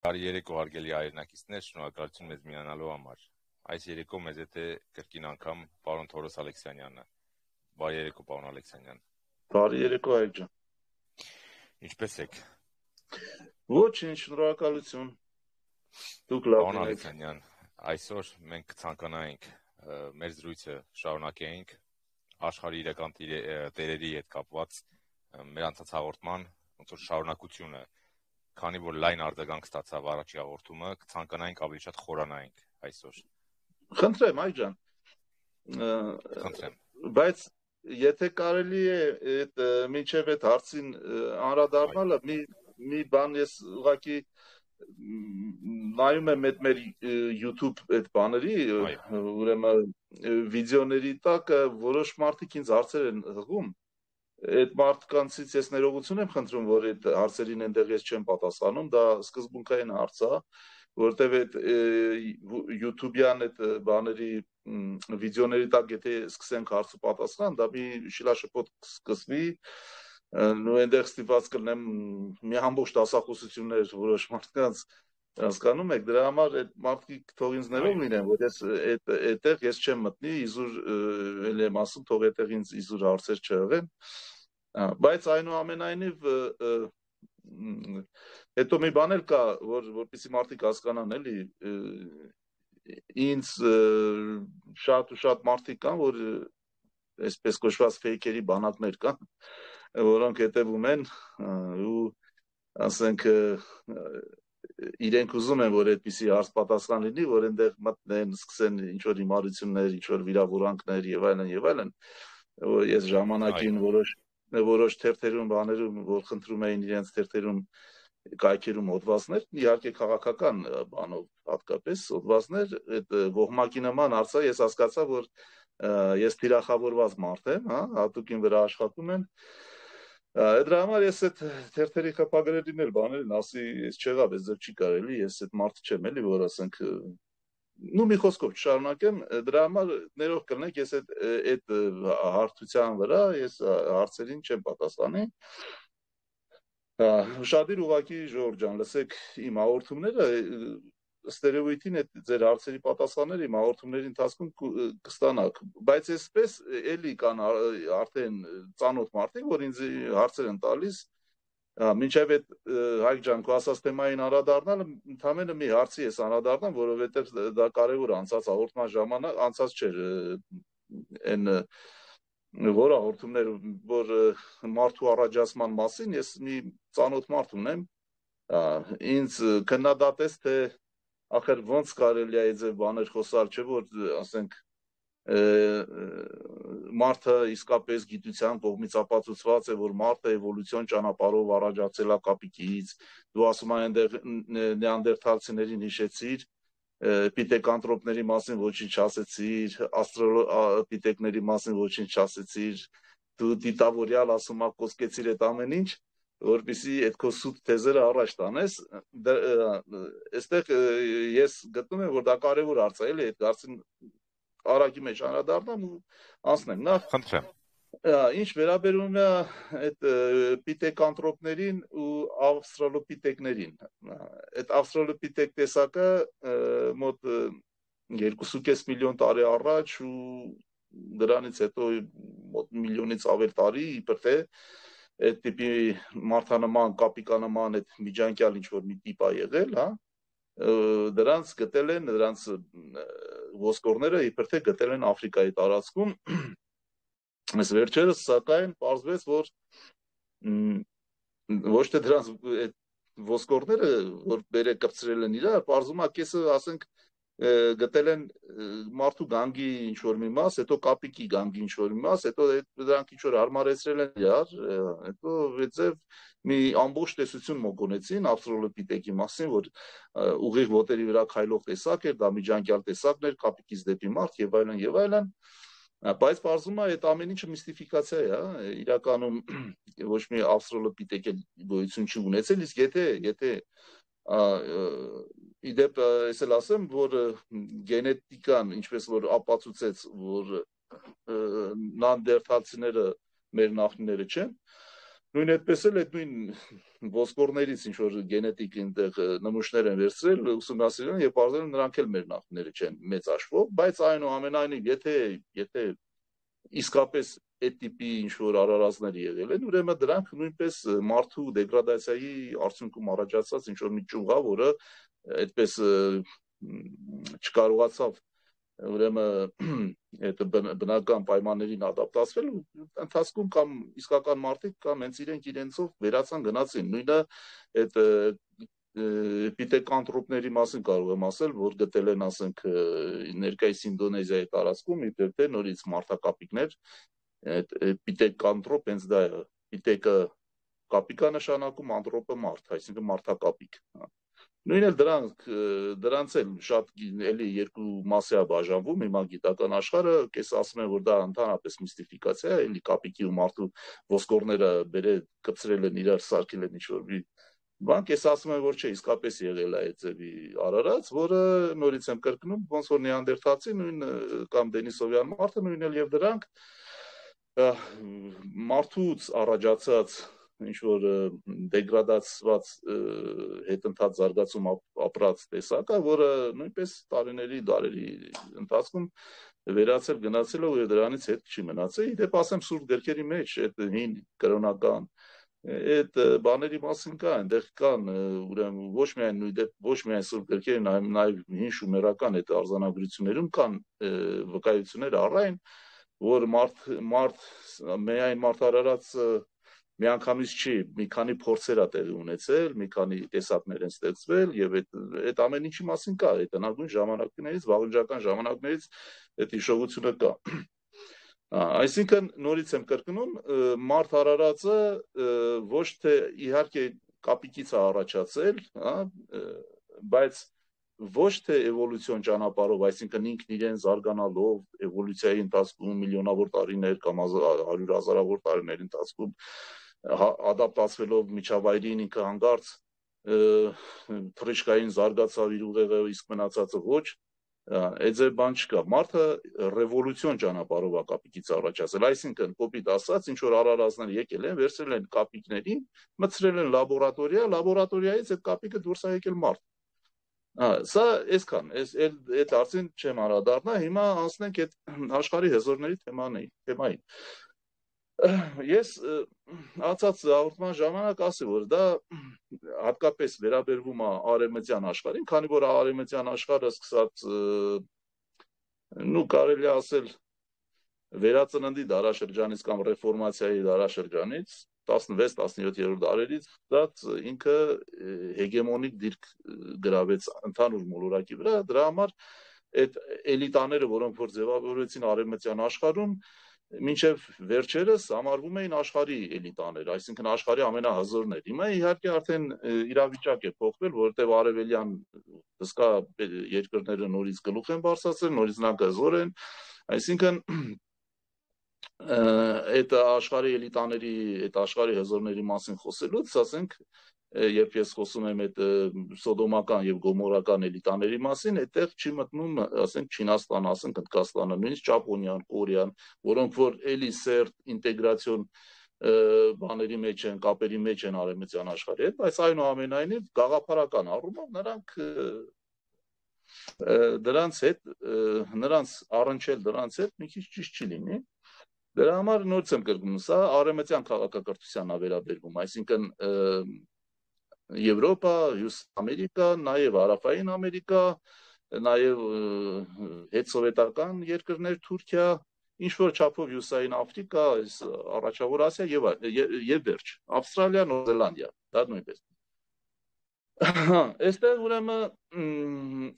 Բարի երեկո հարգելի հայրենակիցներ, շնորհակալություն մեզ միանալու համար։ Այս երեկո մեզ հետ է կրկին անգամ պարոն Թորոս Ալեքսանյանը։ Բարի երեկո, պարոն Ալեքսանյան։ Բարի երեկո, Հայկ ջան։ Ինչպե՞ս եք։ Ոչինչ, շնորհակալություն։ Դուք լավ եք։ Պարոն Ալեքսանյան, այսօր մենք ցանկանայինք մեր զրույցը շարունակեինք աշխարհի իրական տերերի հետ կապված մեր անցած հաղորդման ոնց որ շարունակությունը քանի որ լայն արձագանք ստացավ առաջի հաղորդումը, կցանկանայինք ավելի շատ խորանայինք այսօր։ Խնդրեմ, այ ջան։ Խնդրեմ։ Բայց եթե կարելի է այդ մինչև այդ հարցին անդրադառնալը մի մի բան ես ուղղակի նայում եմ այդ մեր YouTube այդ բաների, ուրեմն վիդեոների տակ որոշ մարդիկ ինձ հարցեր են հղում այդ մարդկանցից ես ներողություն եմ խնդրում, որ այդ հարցերին այնտեղ ես չեմ պատասխանում, դա սկզբունքային հարց է, որտեվ այդ YouTube-յան այդ բաների վիդեոների տակ եթե սկսենք հարց ու պատասխան, դա մի շիլաշփոթ սկսվի, նո այնտեղ ստիպված կլնեմ մի ամբողջ դասախոսություններ որոշ մարդկանց հասկանում եք դրա համար այդ մարդիկ թող ինձ ներող լինեն որ ես այդ այդտեղ ես չեմ մտնի իզուր ելի եմ ասում թող այդտեղ ինձ իզուր հարցեր չեղեն բայց այնուամենայնիվ հետո մի բան էլ կա, որ որպեսի մարդիկ հասկանան, էլի ինձ շատ ու շատ մարդիկ կան, որ այսպես կոչված ֆեյքերի բանակներ կան, որոնք հետևում են ու ասենք իրենք ուզում են որ այդպիսի հարց պատասխան լինի, որ այնտեղ մտնեն, սկսեն ինչ որ հիմարություններ, ինչ որ վիրավորանքներ եւ այլն եւ այլն։ Ես ժամանակին որոշ որոշ թերթերում բաներում որ խնդրում էին իրենց թերթերում կայքերում հոդվածներ, իհարկե քաղաքական բանով հատկապես հոդվածներ, այդ ողմակի նման արծա ես հասկացա, որ ես թիրախավորված մարդ եմ, հա, հատուկին վրա աշխատում են։ Դրա համար ես այդ թերթերի խփագրերին էլ բաներին ասի, ես չեղավ, ես ձեր չի կարելի, ես այդ մարդ չեմ էլի, որ ասենք նու մի խոսքով շարունակեմ դրա համար ներող կլնեք ես այդ այդ հարթության վրա ես հարցերին չեմ պատասխանի շատիր ուղակի ժողովուրդ ջան լսեք իմ հաղորդումները ստերեոիդին այդ ձեր հարցերի պատասխանները իմ հաղորդումների ընթացքում կստանաք բայց այսպես էլի կան արդեն ծանոթ մարդիկ որ ինձ հարցեր են տալիս մինչև այդ Հայկ ջան քո ասած թեմային անդրադառնալը ընդամենը մի հարցի ես անդրադառնամ, որովհետև դա կարևոր անցած հաղորդման ժամանակ անցած չէր այն որ հաղորդումներ որ մարդու առաջացման մասին ես մի ծանոթ մարդ ունեմ ինձ քննադատեց թե ախր ոնց կարելի է այդ բաներ խոսալ չէ որ ասենք մարդը իսկապես գիտության կողմից ապացուցված է, որ մարդը էվոլյուցիոն ճանապարհով առաջացել է կապիկից, դու ասում ես այնտեղ նեանդերթալցիներին հիշեցիր, պիտեկանտրոպների մասին ոչինչ չասեցիր, աստրոլոպիտեկների մասին ոչինչ չասեցիր, դու դիտավորյալ ասում ես կոսկեցիր այդ ամեն ինչ, որբիսի այդ քո սուտ թեզերը առաջ տանես այստեղ ես գտնում եմ որ դա կարևոր հարց է էլի այդ հարցին արագի մեջ անդրադառնամ ու անցնեմ։ Նախ խնդրեմ։ Ինչ վերաբերում է այդ պիտեկանտրոպներին ու ավստրալոպիտեկներին։ Այդ ավստրալոպիտեկ տեսակը մոտ 2.5 միլիոն տարի առաջ ու դրանից հետո մոտ միլիոնից ավել տարի իբր թե այդ տիպի մարդանման, կապիկանման այդ միջանկյալ ինչ որ մի տիպ է եղել, հա, դրանց գտել են դրանց ոսկորները իբր թե գտել են Աֆրիկայի տարածքում այս վերջերս սակայն պարզվեց որ ոչ թե դրանց այդ ոսկորները որ բերե կպցրել են իրար պարզում է կեսը ասենք գտել են մարդու գանգի ինչ որ մի մաս, հետո կապիկի գանգի ինչ որ մի մաս, հետո դրանք ինչ որ հարմարեցրել են իրար, հետո վեցև մի ամբողջ տեսություն մոգոնեցին ավստրալոպիտեկի մասին, որ ուղիղ ոտերի վրա քայլող տեսակ էր, դա միջանկյալ տեսակն էր, կապիկից դեպի մարդ եւ այլն եւ այլն բայց բարձում է այդ ամեն ինչը միստիֆիկացիա է, հա, իրականում ոչ մի ավստրալոպիտեկ է գոյություն չի ունեցել, իսկ եթե եթե իդեպ ես էլ ասեմ, որ գենետիկան, ինչպես որ ապացուցեց, որ նանդերթալցիները մեր նախնիները չեն, նույն այդպես էլ այդ նույն ոսկորներից ինչ որ գենետիկ այնտեղ նմուշներ են վերցրել, ուսումնասիրել եւ բարձրել նրանք էլ մեր նախները չեն մեծ աշխով, բայց այնուամենայնիվ եթե եթե իսկապես այդ տիպի ինչ որ արարածներ եղել են, ուրեմն դրանք նույնպես մարդու դեգրադացիայի արդյունքում առաջացած ինչ որ մի ճյուղ է, որը այդպես չկարողացավ ուրեմն այդ բնական պայմաններին ադապտացվել ընթացքում կամ իսկական մարդիկ կամ հենց իրենք իրենցով վերացան գնացին նույնը այդ պիտեկանտրոպների մասին կարող եմ ասել, որ գտել են, ասենք, ներկայիս Ինդոնեզիայի տարածքում իբր թե նորից մարտակապիկներ, այդ պիտեկանտրոպ հենց դա է։ Պիտեկը կապիկա նշանակում, անտրոպը մարդ, այսինքն մարտակապիկ։ Հա Նույն էլ դրանք դրանց էլ շատ էլի երկու մասի է բաժանվում հիմա գիտական աշխարհը, կես ասում են որ դա ընդհանրապես միստիֆիկացիա է, էլի կապիկի ու մարդու ոսկորները բերել կպցրել են իրար սարքել են ինչ-որ մի բան, կես ասում են որ չէ, իսկապես եղել է այդ ձևի արարած, որը նորից եմ կրկնում, ոնց որ նեանդերթացի նույն կամ դենիսովյան մարդը նույն էլ եւ դրանք մարդուց առաջացած ինչ որ դեգրադացված հետընթաց զարգացում ապրած տեսակը, որը նույնպես տարիների, դարերի ընթացքում վերացել գնացել է ու դրանից հետ չի մնացել։ Իդեպ ասեմ սուրբ գրքերի մեջ այդ հին կրոնական այդ բաների մասին կա, այնտեղ կան ուրեմն ոչ միայն նույն դեպ ոչ միայն սուրբ գրքերի, նաև նաև հին շումերական այդ արձանագրություններում կան վկայություններ առայն, որ մարդ մարդ միայն մարդարարած միանգամից չի, մի քանի փորձեր ա տեղի ունեցել, մի քանի տեսակներ են ստեղծվել եւ այդ այդ ամեն ինչի մասին կա, այդ հնագույն ժամանակներից, վաղնջական ժամանակներից այդ հիշողությունը կա։ Այսինքն նորից եմ կրկնում, մարդ հարարածը ոչ թե իհարկե կապիկից է առաջացել, հա, բայց ոչ թե էվոլյուցիոն ճանապարհով, այսինքն ինքն իրեն զարգանալով էվոլյուցիայի ընթացքում միլիոնավոր տարիներ կամ հազարավոր տարիների ընթացքում ադապտացվելով միջավայրին ինքը հանգարց թրիշկային զարգացավ իր ուղեղը իսկ մնացածը ոչ այդ ձեր բան չկա մարդը ռևոլյուցիոն ճանապարհով է կապիկից առաջացել այսինքն կոպիտ ասած ինչ որ արարածներ եկել են վերցրել են կապիկներին մտցրել են լաբորատորիա լաբորատորիայից այդ կապիկը դուրս է եկել մարդ Ահա, սա այսքան, այս այդ արդեն չեմ անդրադառնա, հիմա անցնենք այդ աշխարհի հզորների թեմանին, թեմային ես ացած հաղորդման ժամանակ ասի որ դա հատկապես վերաբերվում է արեմտյան աշխարհին, քանի որ արեմտյան աշխարհը սկսած նու կարելի ասել վերածննդի դարաշրջանից կամ ռեֆորմացիայի դարաշրջանից 16-17-րդ դարերից դած ինքը հեգեմոնիկ դիրք գրավեց ընդհանուր մոլորակի վրա դրա համար այդ էլիտաները որոնք որ ձևավորեցին արեմտյան աշխարհում մինչև վերջերս համարվում էին աշխարհի էլիտաներ, այսինքն աշխարհի ամենահզորներ։ Հիմա իհարկե արդեն իրավիճակ է փոխվել, որովհետև արևելյան հսկա երկրները նորից գլուխ են բարձրացրել, նորից նրանք հզոր են, այսինքն այդ աշխարհի էլիտաների, այդ աշխարհի հզորների մասին խոսելուց, ասենք, երբ ես խոսում եմ այդ սոդոմական եւ գոմորական էլիտաների մասին, այդտեղ չի մտնում, ասենք Չինաստանը, ասենք Հնդկաստանը, նույնիսկ Ճապոնիան, Կորեան, որոնք որ էլի սերտ ինտեգրացիոն բաների մեջ են, կապերի մեջ են արեմտյան աշխարհի հետ, բայց այնուամենայնիվ գաղափարական առումով նրանք դրանց հետ նրանց առնչել դրանց հետ մի քիչ ճիշտ չի լինի Դրա համար նորից եմ կրկնում, սա արեմտյան քաղաքակրթության է վերաբերվում, այսինքն Եվրոպա, Հյուս Ամերիկա, նաև Արաբային Ամերիկա, նաև հետսովետական երկրներ Թուրքիա, ինչ որ չափով Հյուսային Աֆրիկա, այս առաջավոր Ասիա եւ եւ վերջ, Ավստրալիա, Նոր Զելանդիա, դա նույնպես։ Այստեղ ուրեմն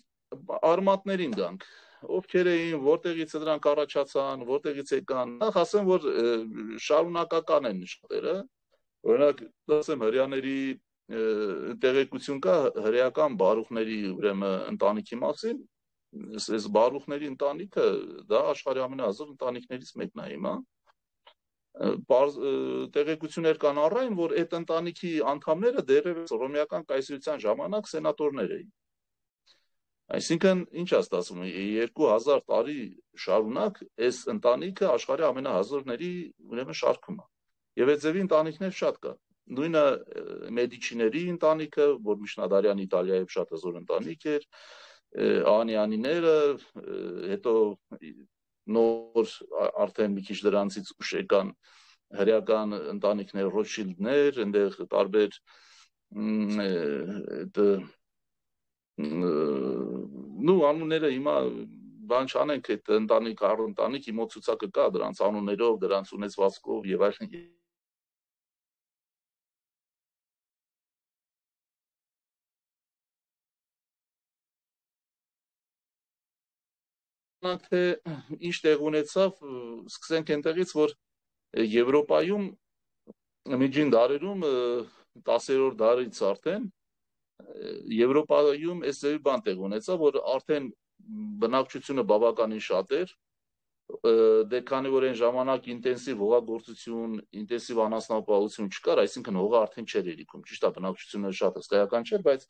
արմատներին գանք ովքեր էին, որտեղից դրանք առաջացան, որտեղից եկան։ Նախ ասեմ, որ շարունակական են շատերը։ Օրինակ, ասեմ հрьяաների տեղեկություն կա հրեական բարուխների ուրեմն ընտանիքի մասին այս բարուխների ընտանիքը դա աշխարհի ամենահզոր ընտանիքներից մեկն է հիմա տեղեկություններ կան առայն որ այդ ընտանիքի անդամները դեռևս ռոմեական կայսրության ժամանակ սենատորներ էին Այսինքն, ինչ է ստացվում, 2000 տարի շարունակ այս ընտանիքը աշխարհի ամենահզորների ուրեմն շարքում է։ Եվ այդ ձևի ընտանիքներ շատ կան նույնը մեդիչիների ընտանիքը, որ Միշնադարյան Իտալիայում շատ հզոր ընտանիք էր, Անյանիները, հետո նոր արդեն մի քիչ դրանցից ուշ եկան հրեական ընտանիքներ, Ռոթշիլդներ, այնտեղ տարբեր նու անունները հիմա բան չանենք այդ ընտանիք առ ընտանիք իմո ցուցակը կա դրանց անուններով, դրանց ունեցվածքով եւ այլն թե ինչ տեղ ունեցավ, սկսենք այնտեղից, որ Եվրոպայում միջին դարերում 10-րդ դարից արդեն Եվրոպայում այս ձևի բան տեղ ունեցավ, որ արդեն բնակչությունը բավականին շատ էր, դե քանի որ այն ժամանակ ինտենսիվ հողագործություն, ինտենսիվ անասնապահություն չկար, այսինքն հողը արդեն չէր երիկում։ Ճիշտ է, բնակչությունը շատ հսկայական չէր, բայց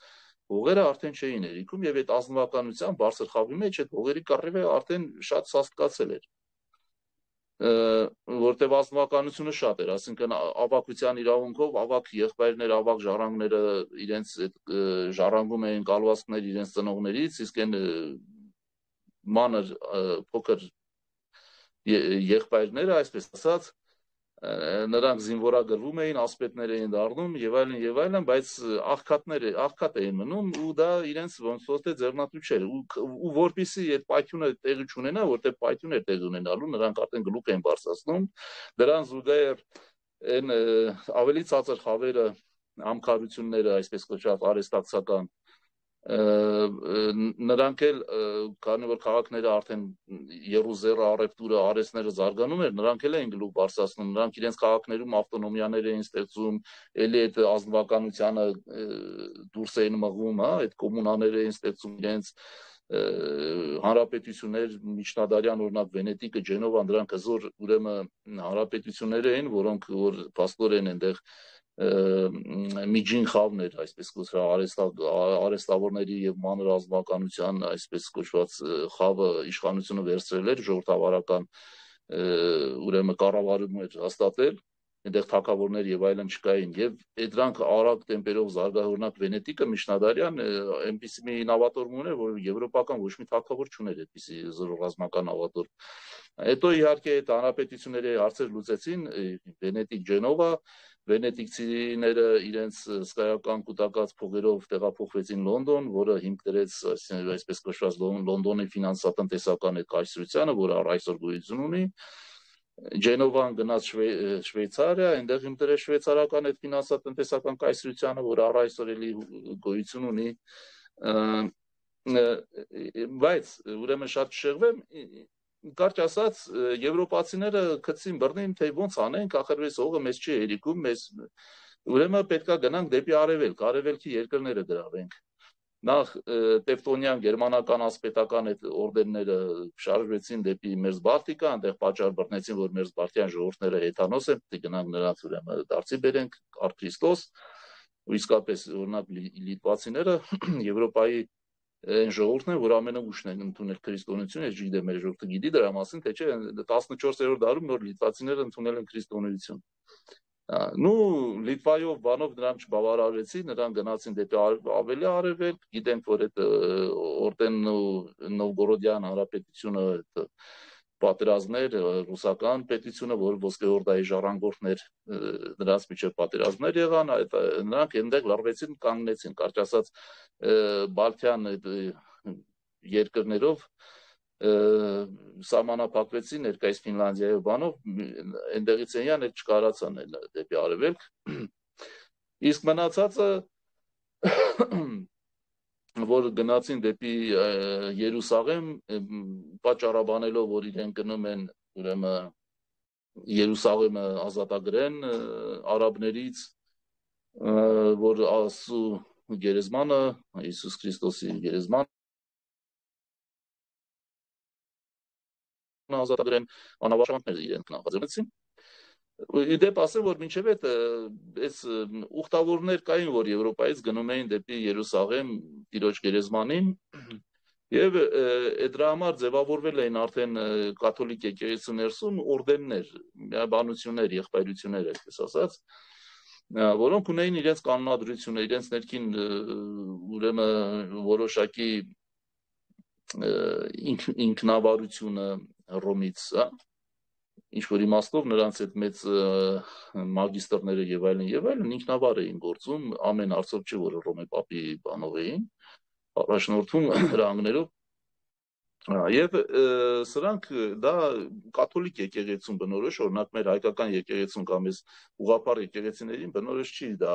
հողերը արդեն չէին երիքում եւ այդ ազնվականության բարձր խավի մեջ այդ հողերի կռիվը արդեն շատ սաստկացել էր որտեվ ազնվականությունը շատ էր, ասինքն ավակության իրավունքով ավակ եղբայրներ, ավակ ժառանգները իրենց այդ ժառանգում էին կալվածքներ իրենց ծնողներից, իսկ այն մանր փոքր եղբայրները, այսպես ասած, նրանք զինվորագրվում էին, ասպետներ էին դառնում եւ այլն եւ այլն, բայց աղքատներ աղքատ էին մնում ու դա իրենց ոնց որ թե ձեռնատու չէր ու, ու որpիսի այդ պայթյունը տեղի չունենա, որտեղ պայթյուն էր տեղի ունենալու, նրանք արդեն գլուխ էին բարձրացնում, դրան զուգահեռ այն ավելի ցածր խավերը ամքարությունները, այսպես կոչված արեստակցական նրանք էլ քանի որ քաղաքները արդեն Երուսաղեմը արևտուրը արեսները զարգանում էր նրանք էլ էին գլուխ բարձրացնում նրանք իրենց քաղաքներում ավտոնոմիաներ էին ստեղծում ելի այդ ազնվականությունը դուրս էին մղում հա այդ կոմունաներ էին ստեղծում իրենց հանրապետություններ միջնադարյան օրինակ Վենետիկը, Ջենովան դրանք հզոր ուրեմն հանրապետություններ էին, որոնք որ փաստորեն այնտեղ միջին խավներ, այսպես կոչված արեստա արեստավորների եւ մանր ազգականության այսպես կոչված խավը իշխանությունը վերցրել էր ժողովրդավարական ուրեմն կառավարում էր հաստատել այնտեղ թակավորներ եւ այլն չկային եւ դրանք արագ տեմպերով զարգահորնակ Վենետիկը միջնադարյան այնպիսի մի նավատորմ ուներ որ եվրոպական ոչ մի թակավոր չուներ այդպիսի զորոռազմական նավատորմ հետո իհարկե այդ հանրապետությունների հարցեր լուծեցին Վենետիկ Ջենովա վենետիկցիները իրենց սկայական կൂട്ടակած փողերով տեղափոխվեցին Լոնդոն, որը հիմք դրեց այսպես կոչված Լոնդոնի ֆինանսատնտեսական այդ կայսրությանը, որը առ այսօր գոյություն ունի։ Ջենովան գնաց Շվեյցարիա, այնտեղ հիմք դրեց շվեյցարական այդ ֆինանսատնտեսական կայսրությանը, որը առ այսօր էլի գոյություն ունի բայց ուրեմն շատ շեղվեմ կարճ ասած եվրոպացիները գցին բռնին թե ոնց անենք ախր այս օղը մեզ չի երիկում մեզ ուրեմն պետքա գնանք դեպի արևելք արևելքի երկրները գրավենք նախ տևտոնյան գերմանական ասպետական այդ օրդենները շարժվեցին դեպի Մերզբալտիկա, այնտեղ պատճառ բռնեցին, որ Մերզբալտյան ժողովուրդները հեթանոս են, պետք գնանք նրանց ուրեմն դարձի բերենք առ Քրիստոս։ Ու իսկապես օրինակ լիտվացիները Եվրոպայի այն ժողովուրդն է, որ ամենուշն են ընդունել քրիստոնեություն, ես գիտեմ մեր ժողովուրդը գիտի դրա մասին, թե չէ 14-րդ դարում նոր լիտվացիները ընդունել են քրիստոնեություն։ Նու Լիտվայով բանով նրանք չբավարարեցին, նրանք գնացին դեպի ավելի արևելք, գիտենք որ այդ Օրտենն ու Նովգորոդյան հանրապետությունը այդ պատերազմներ, ռուսական պետությունը, որ ոսկեհորդայի ժառանգորդներ նրանց միջև պատերազմներ եղան, այդ նրանք այնտեղ լարվեցին, կանգնեցին, կարճ ասած Բալթյան երկրներով սահմանափակվեցին ներկայիս Ֆինլանդիայով բանով այնտեղից էնյան այդ չկարացան դեպի արևելք իսկ մնացածը որ գնացին դեպի Երուսաղեմ պատճառաբանելով որ իրեն գնում են ուրեմն Երուսաղեմը ազատագրեն արաբներից որ ասու գերեզմանը Հիսուս Քրիստոսի գերեզմանը ազատագրեն անավաշանքները իրենք նախաձեռնեցին Իդեպ ասեմ, որ մինչև այդ այս ուխտավորներ կային, որ Եվրոպայից գնում էին դեպի Երուսաղեմ, Տիրոջ գերեզմանին, Եվ դրա համար ձևավորվել էին արդեն կաթոլիկ եկեղեցու ներսում օրդեններ, միաբանություններ, եղբայրություններ, այսպես ասած, որոնք ունեին իրենց կանոնադրությունը, իրենց ներքին ուրեմն որոշակի ինքնավարությունը Հռոմից, հա ինչ որ իմաստով նրանց այդ մեծ մագիստրները եւ այլն եւ այլն ինքնավար էին գործում ամեն արծով չի որ Հռոմի պապի բանով էին առաջնորդում հրանգներով Եվ սրանք դա կաթոլիկ եկեղեցուն բնորոշ, օրինակ մեր հայկական եկեղեցուն կամ էս ուղափառ եկեղեցիներին բնորոշ չի դա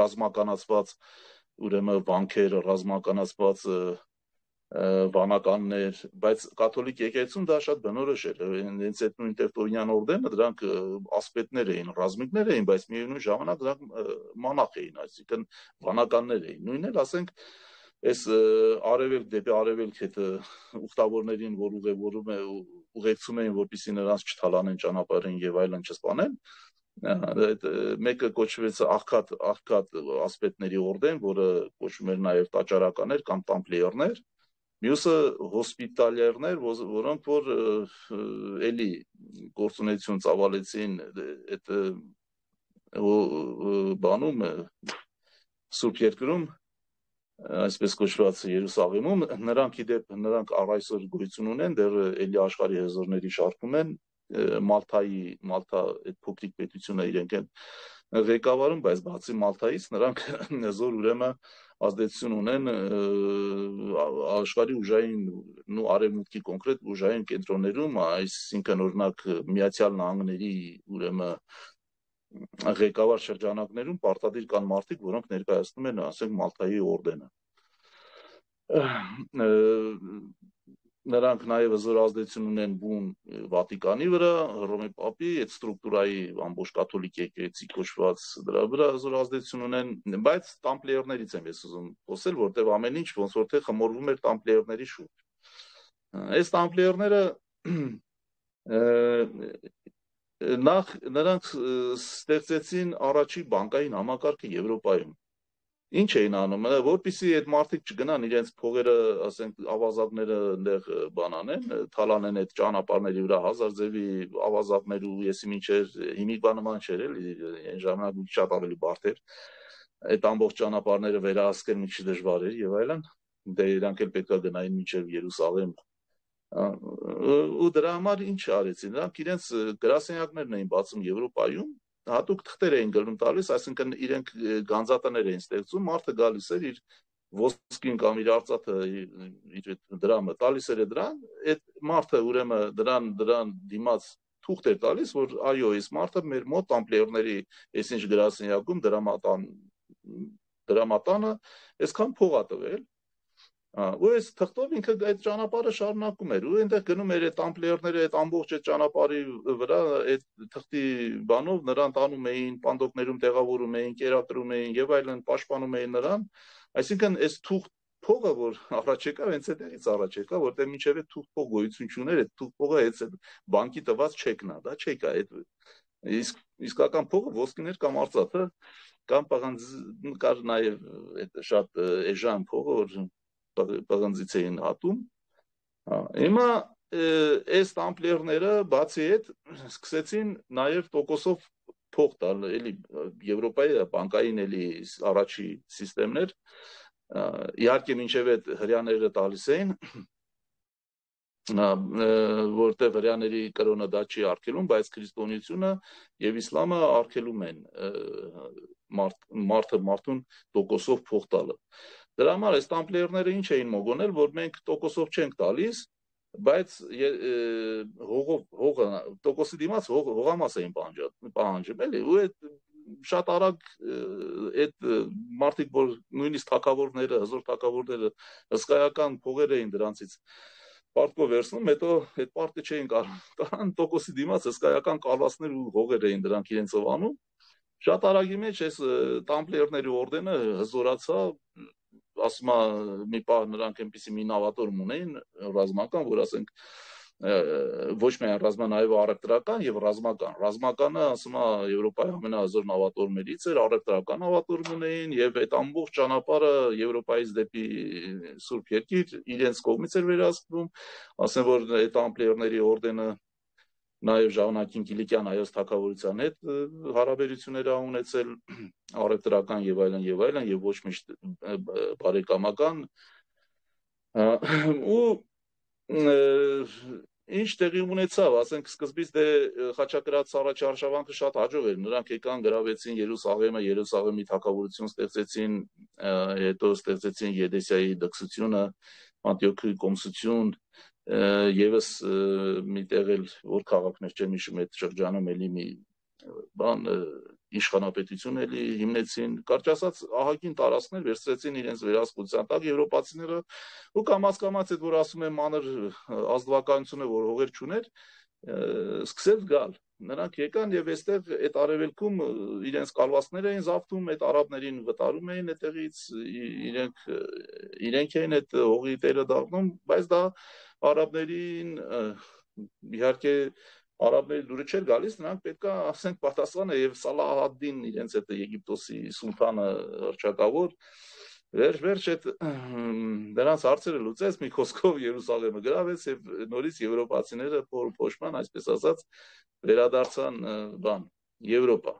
ռազմականացված ուրեմն վանքեր, ռազմականացված վանականներ, բայց կաթոլիկ եկեղեցուն դա շատ բնորոշ էր։ Հենց այդ նույն Տևտոնյան օրդենը դրանք ասպետներ էին, ռազմիկներ էին, բայց միևնույն ժամանակ դրանք մանախ էին, այսինքն վանականներ էին։ Նույնն էլ ասենք այս արևելք դեպի արևելք հետ ուխտավորներին, որ ուղևորում է ուղեկցում էին, որպեսզի նրանց չթալանեն ճանապարհին եւ այլն չսպանեն, այդ մեկը կոչվեց աղքատ աղքատ ասպետների օրդեն, որը կոչվում էր նաև տաճարականներ կամ տամպլիերներ, Մյուսը հոսպիտալերներ, որոնք որ էլի գործունեություն ծավալեցին այդ բանում Սուրբ երկրում այսպես կոչված Երուսաղեմում նրանք իդեպ նրանք առայսօր գոյություն ունեն դեռ էլի աշխարհի հզորների շարքում են Մալթայի Մալթա այդ փոքրիկ պետությունը իրենք են ղեկավարում բայց բացի Մալթայից նրանք զոր ուրեմն ազդեցություն ունեն աշխարհի ուժային նու արևմուտքի կոնկրետ ուժային կենտրոններում, այսինքն օրինակ Միացյալ Նահանգների ուրեմն ղեկավար շրջանակներում պարտադիր կան մարդիկ, որոնք ներկայացնում են, ասենք, Մալտայի օրդենը նրանք նաև զոր ազդեցություն ունեն բուն Վատիկանի վրա, Հռոմի Պապի այդ ստրուկտուրայի ամբողջ կաթոլիկ եկեղեցի կոչված դրա վրա զոր ազդեցություն ունեն, բայց տամպլիերներից եմ ես ուզում խոսել, որտեղ ամեն ինչ ոնց որ թե խմորվում էր տամպլիերների շուրջ։ Այս տամպլիերները նախ նրանք ստեղծեցին առաջի բանկային համակարգը Եվրոպայում Ինչ էին անում, որpիսի այդ մարդիկ չգնան իրենց փողերը, ասենք, ավազակները այնտեղ բանանեն, թալանեն այդ ճանապարհների վրա հազար ձևի ավազակներ ու եսի մինչեր հիմիկ բանման չէր էլի, այն ժամանակ շատ ավելի բարդ էր։ Այդ ամբողջ ճանապարհները վերահսկել մի քիչ դժվար էր եւ այլն։ Դե իրանք էլ պետքա գնային մինչև Երուսաղեմ ու դրա համար ինչ արեցին նրանք իրենց գրասենյակներն էին բացում Եվրոպայում հատուկ թղթեր էին գրում տալիս, այսինքն իրենք գանձատներ էին ստեղծում, մարդը գալիս էր իր ոսկին կամ իր արծաթը իր դրամը տալիս էր դրան, այդ մարդը ուրեմն դրան դրան դիմաց թուղթ էր տալիս, որ այո, այս մարդը մեր մոտ տամպլիերների այսինչ գրասենյակում դրամատան դրամատանը այսքան փող ա տվել ու այս թղթով ինքը այդ ճանապարհը շարունակում էր ու այնտեղ գնում էր այդ ամպլիերները այդ ամբողջ այդ ճանապարհի վրա այդ թղթի բանով նրան տանում էին պանդոկներում տեղավորում էին կերակրում էին եւ այլն պաշտպանում էին նրան այսինքն այս թուղթ փողը որ առաջ եկավ հենց այդտեղից առաջ եկավ որտեղ միջև այդ թուղթ փող գոյություն չուներ այդ թուղթ փողը այդ բանկի տված չեկն է դա չեկա այդ իսկ իսկական փողը ոսկիներ կամ արծաթը կամ պղանձ կար նաև այդ շատ էժան փողը որ պղնձից էին հատում։ Հիմա այս ամպլերները բացի այդ սկսեցին նաև տոկոսով փող տալ, էլի Եվրոպայի բանկային էլի առաջի համակարգներ իհարկե մինչև այդ հрьяաները տալիս էին որտեղ հрьяաների կրոնը դա չի արգելում, բայց քրիստոնեությունը եւ իսլամը արգելում են մարդ մարդը մարդուն տոկոսով փող տալը։ մարդ, Դրա համար այս տամպլիերները ինչ էին մոգոնել, որ մենք տոկոսով չենք տալիս, բայց հողով հողը տոկոսի դիմաց հող, հողամաս էին պահանջում, էլի, ու այդ շատ արագ այդ մարդիկ որ նույնիսկ թակավորները, հզոր թակավորները հսկայական փողեր էին դրանցից պարտկով վերցնում, հետո այդ պարտը չէին կարող տոկոսի դիմաց հսկայական կալվածներ ու հողեր էին դրանք իրենցով անում։ Շատ արագի մեջ այս տամպլիերների օրդենը հզորացավ ասում է մի պահ նրանք այնպեսի մի նավատորմ ունեին ռազմական, որ ասենք ոչ միայն ռազմա, նաև առևտրական եւ ռազմական։ Ռազմականը, ասում է, Եվրոպայի ամենահզոր նավատորմերից էր, առևտրական նավատորմ ունեին եւ այդ ամբողջ ճանապարհը Եվրոպայից դեպի Սուրբ Երկիր իրենց կողմից էր վերահսկվում, ասեն որ այդ ամպլիերների օրդենը նաև ժամանակին Կիլիկյան հայոց թակավորության հետ հարաբերություններ ա ունեցել առևտրական եւ այլն եւ այլն եւ ոչ միշտ բարեկամական ու ինչ տեղի ունեցավ, ասենք սկզբից դե Խաչակրաց առաջարշավանքը շատ հաջող էր։ Նրանք եկան գրավեցին Երուսաղեմը, Երուսաղեմի թակավորություն ստեղծեցին, հետո ստեղծեցին Եդեսիայի դքսությունը, Անտիոքի կոմսություն, եւս մի տեղ էլ որ քաղաքներ չեմ հիշում այդ շրջանում էլի մի բան իշխանապետություն էլի հիմնեցին, կարճ ասած ահագին տարածքներ վերցրեցին իրենց վերահսկության տակ եվրոպացիները ու կամաց կամաց այդ որ ասում են մանր ազդվականությունը որ հողեր չուներ սկսել գալ նրանք եկան եւ այստեղ այդ արևելքում իրենց կալվածներ էին զավթում, այդ արաբներին վտարում էին այդտեղից իրենք իրենք էին այդ հողի տերը դառնում, բայց դա արաբներին իհարկե արաբների դուրը չէր գալիս, նրանք պետքա ասենք պատասխանը եւ Սալահադդին իրենց այդ Եգիպտոսի սուլտանը հրճակավոր վերջ վերջ այդ դրանց հարցերը լուծեց մի խոսքով Երուսաղեմը գրավեց եւ նորից եվրոպացիները փոշման այսպես ասած վերադարձան բան Եվրոպա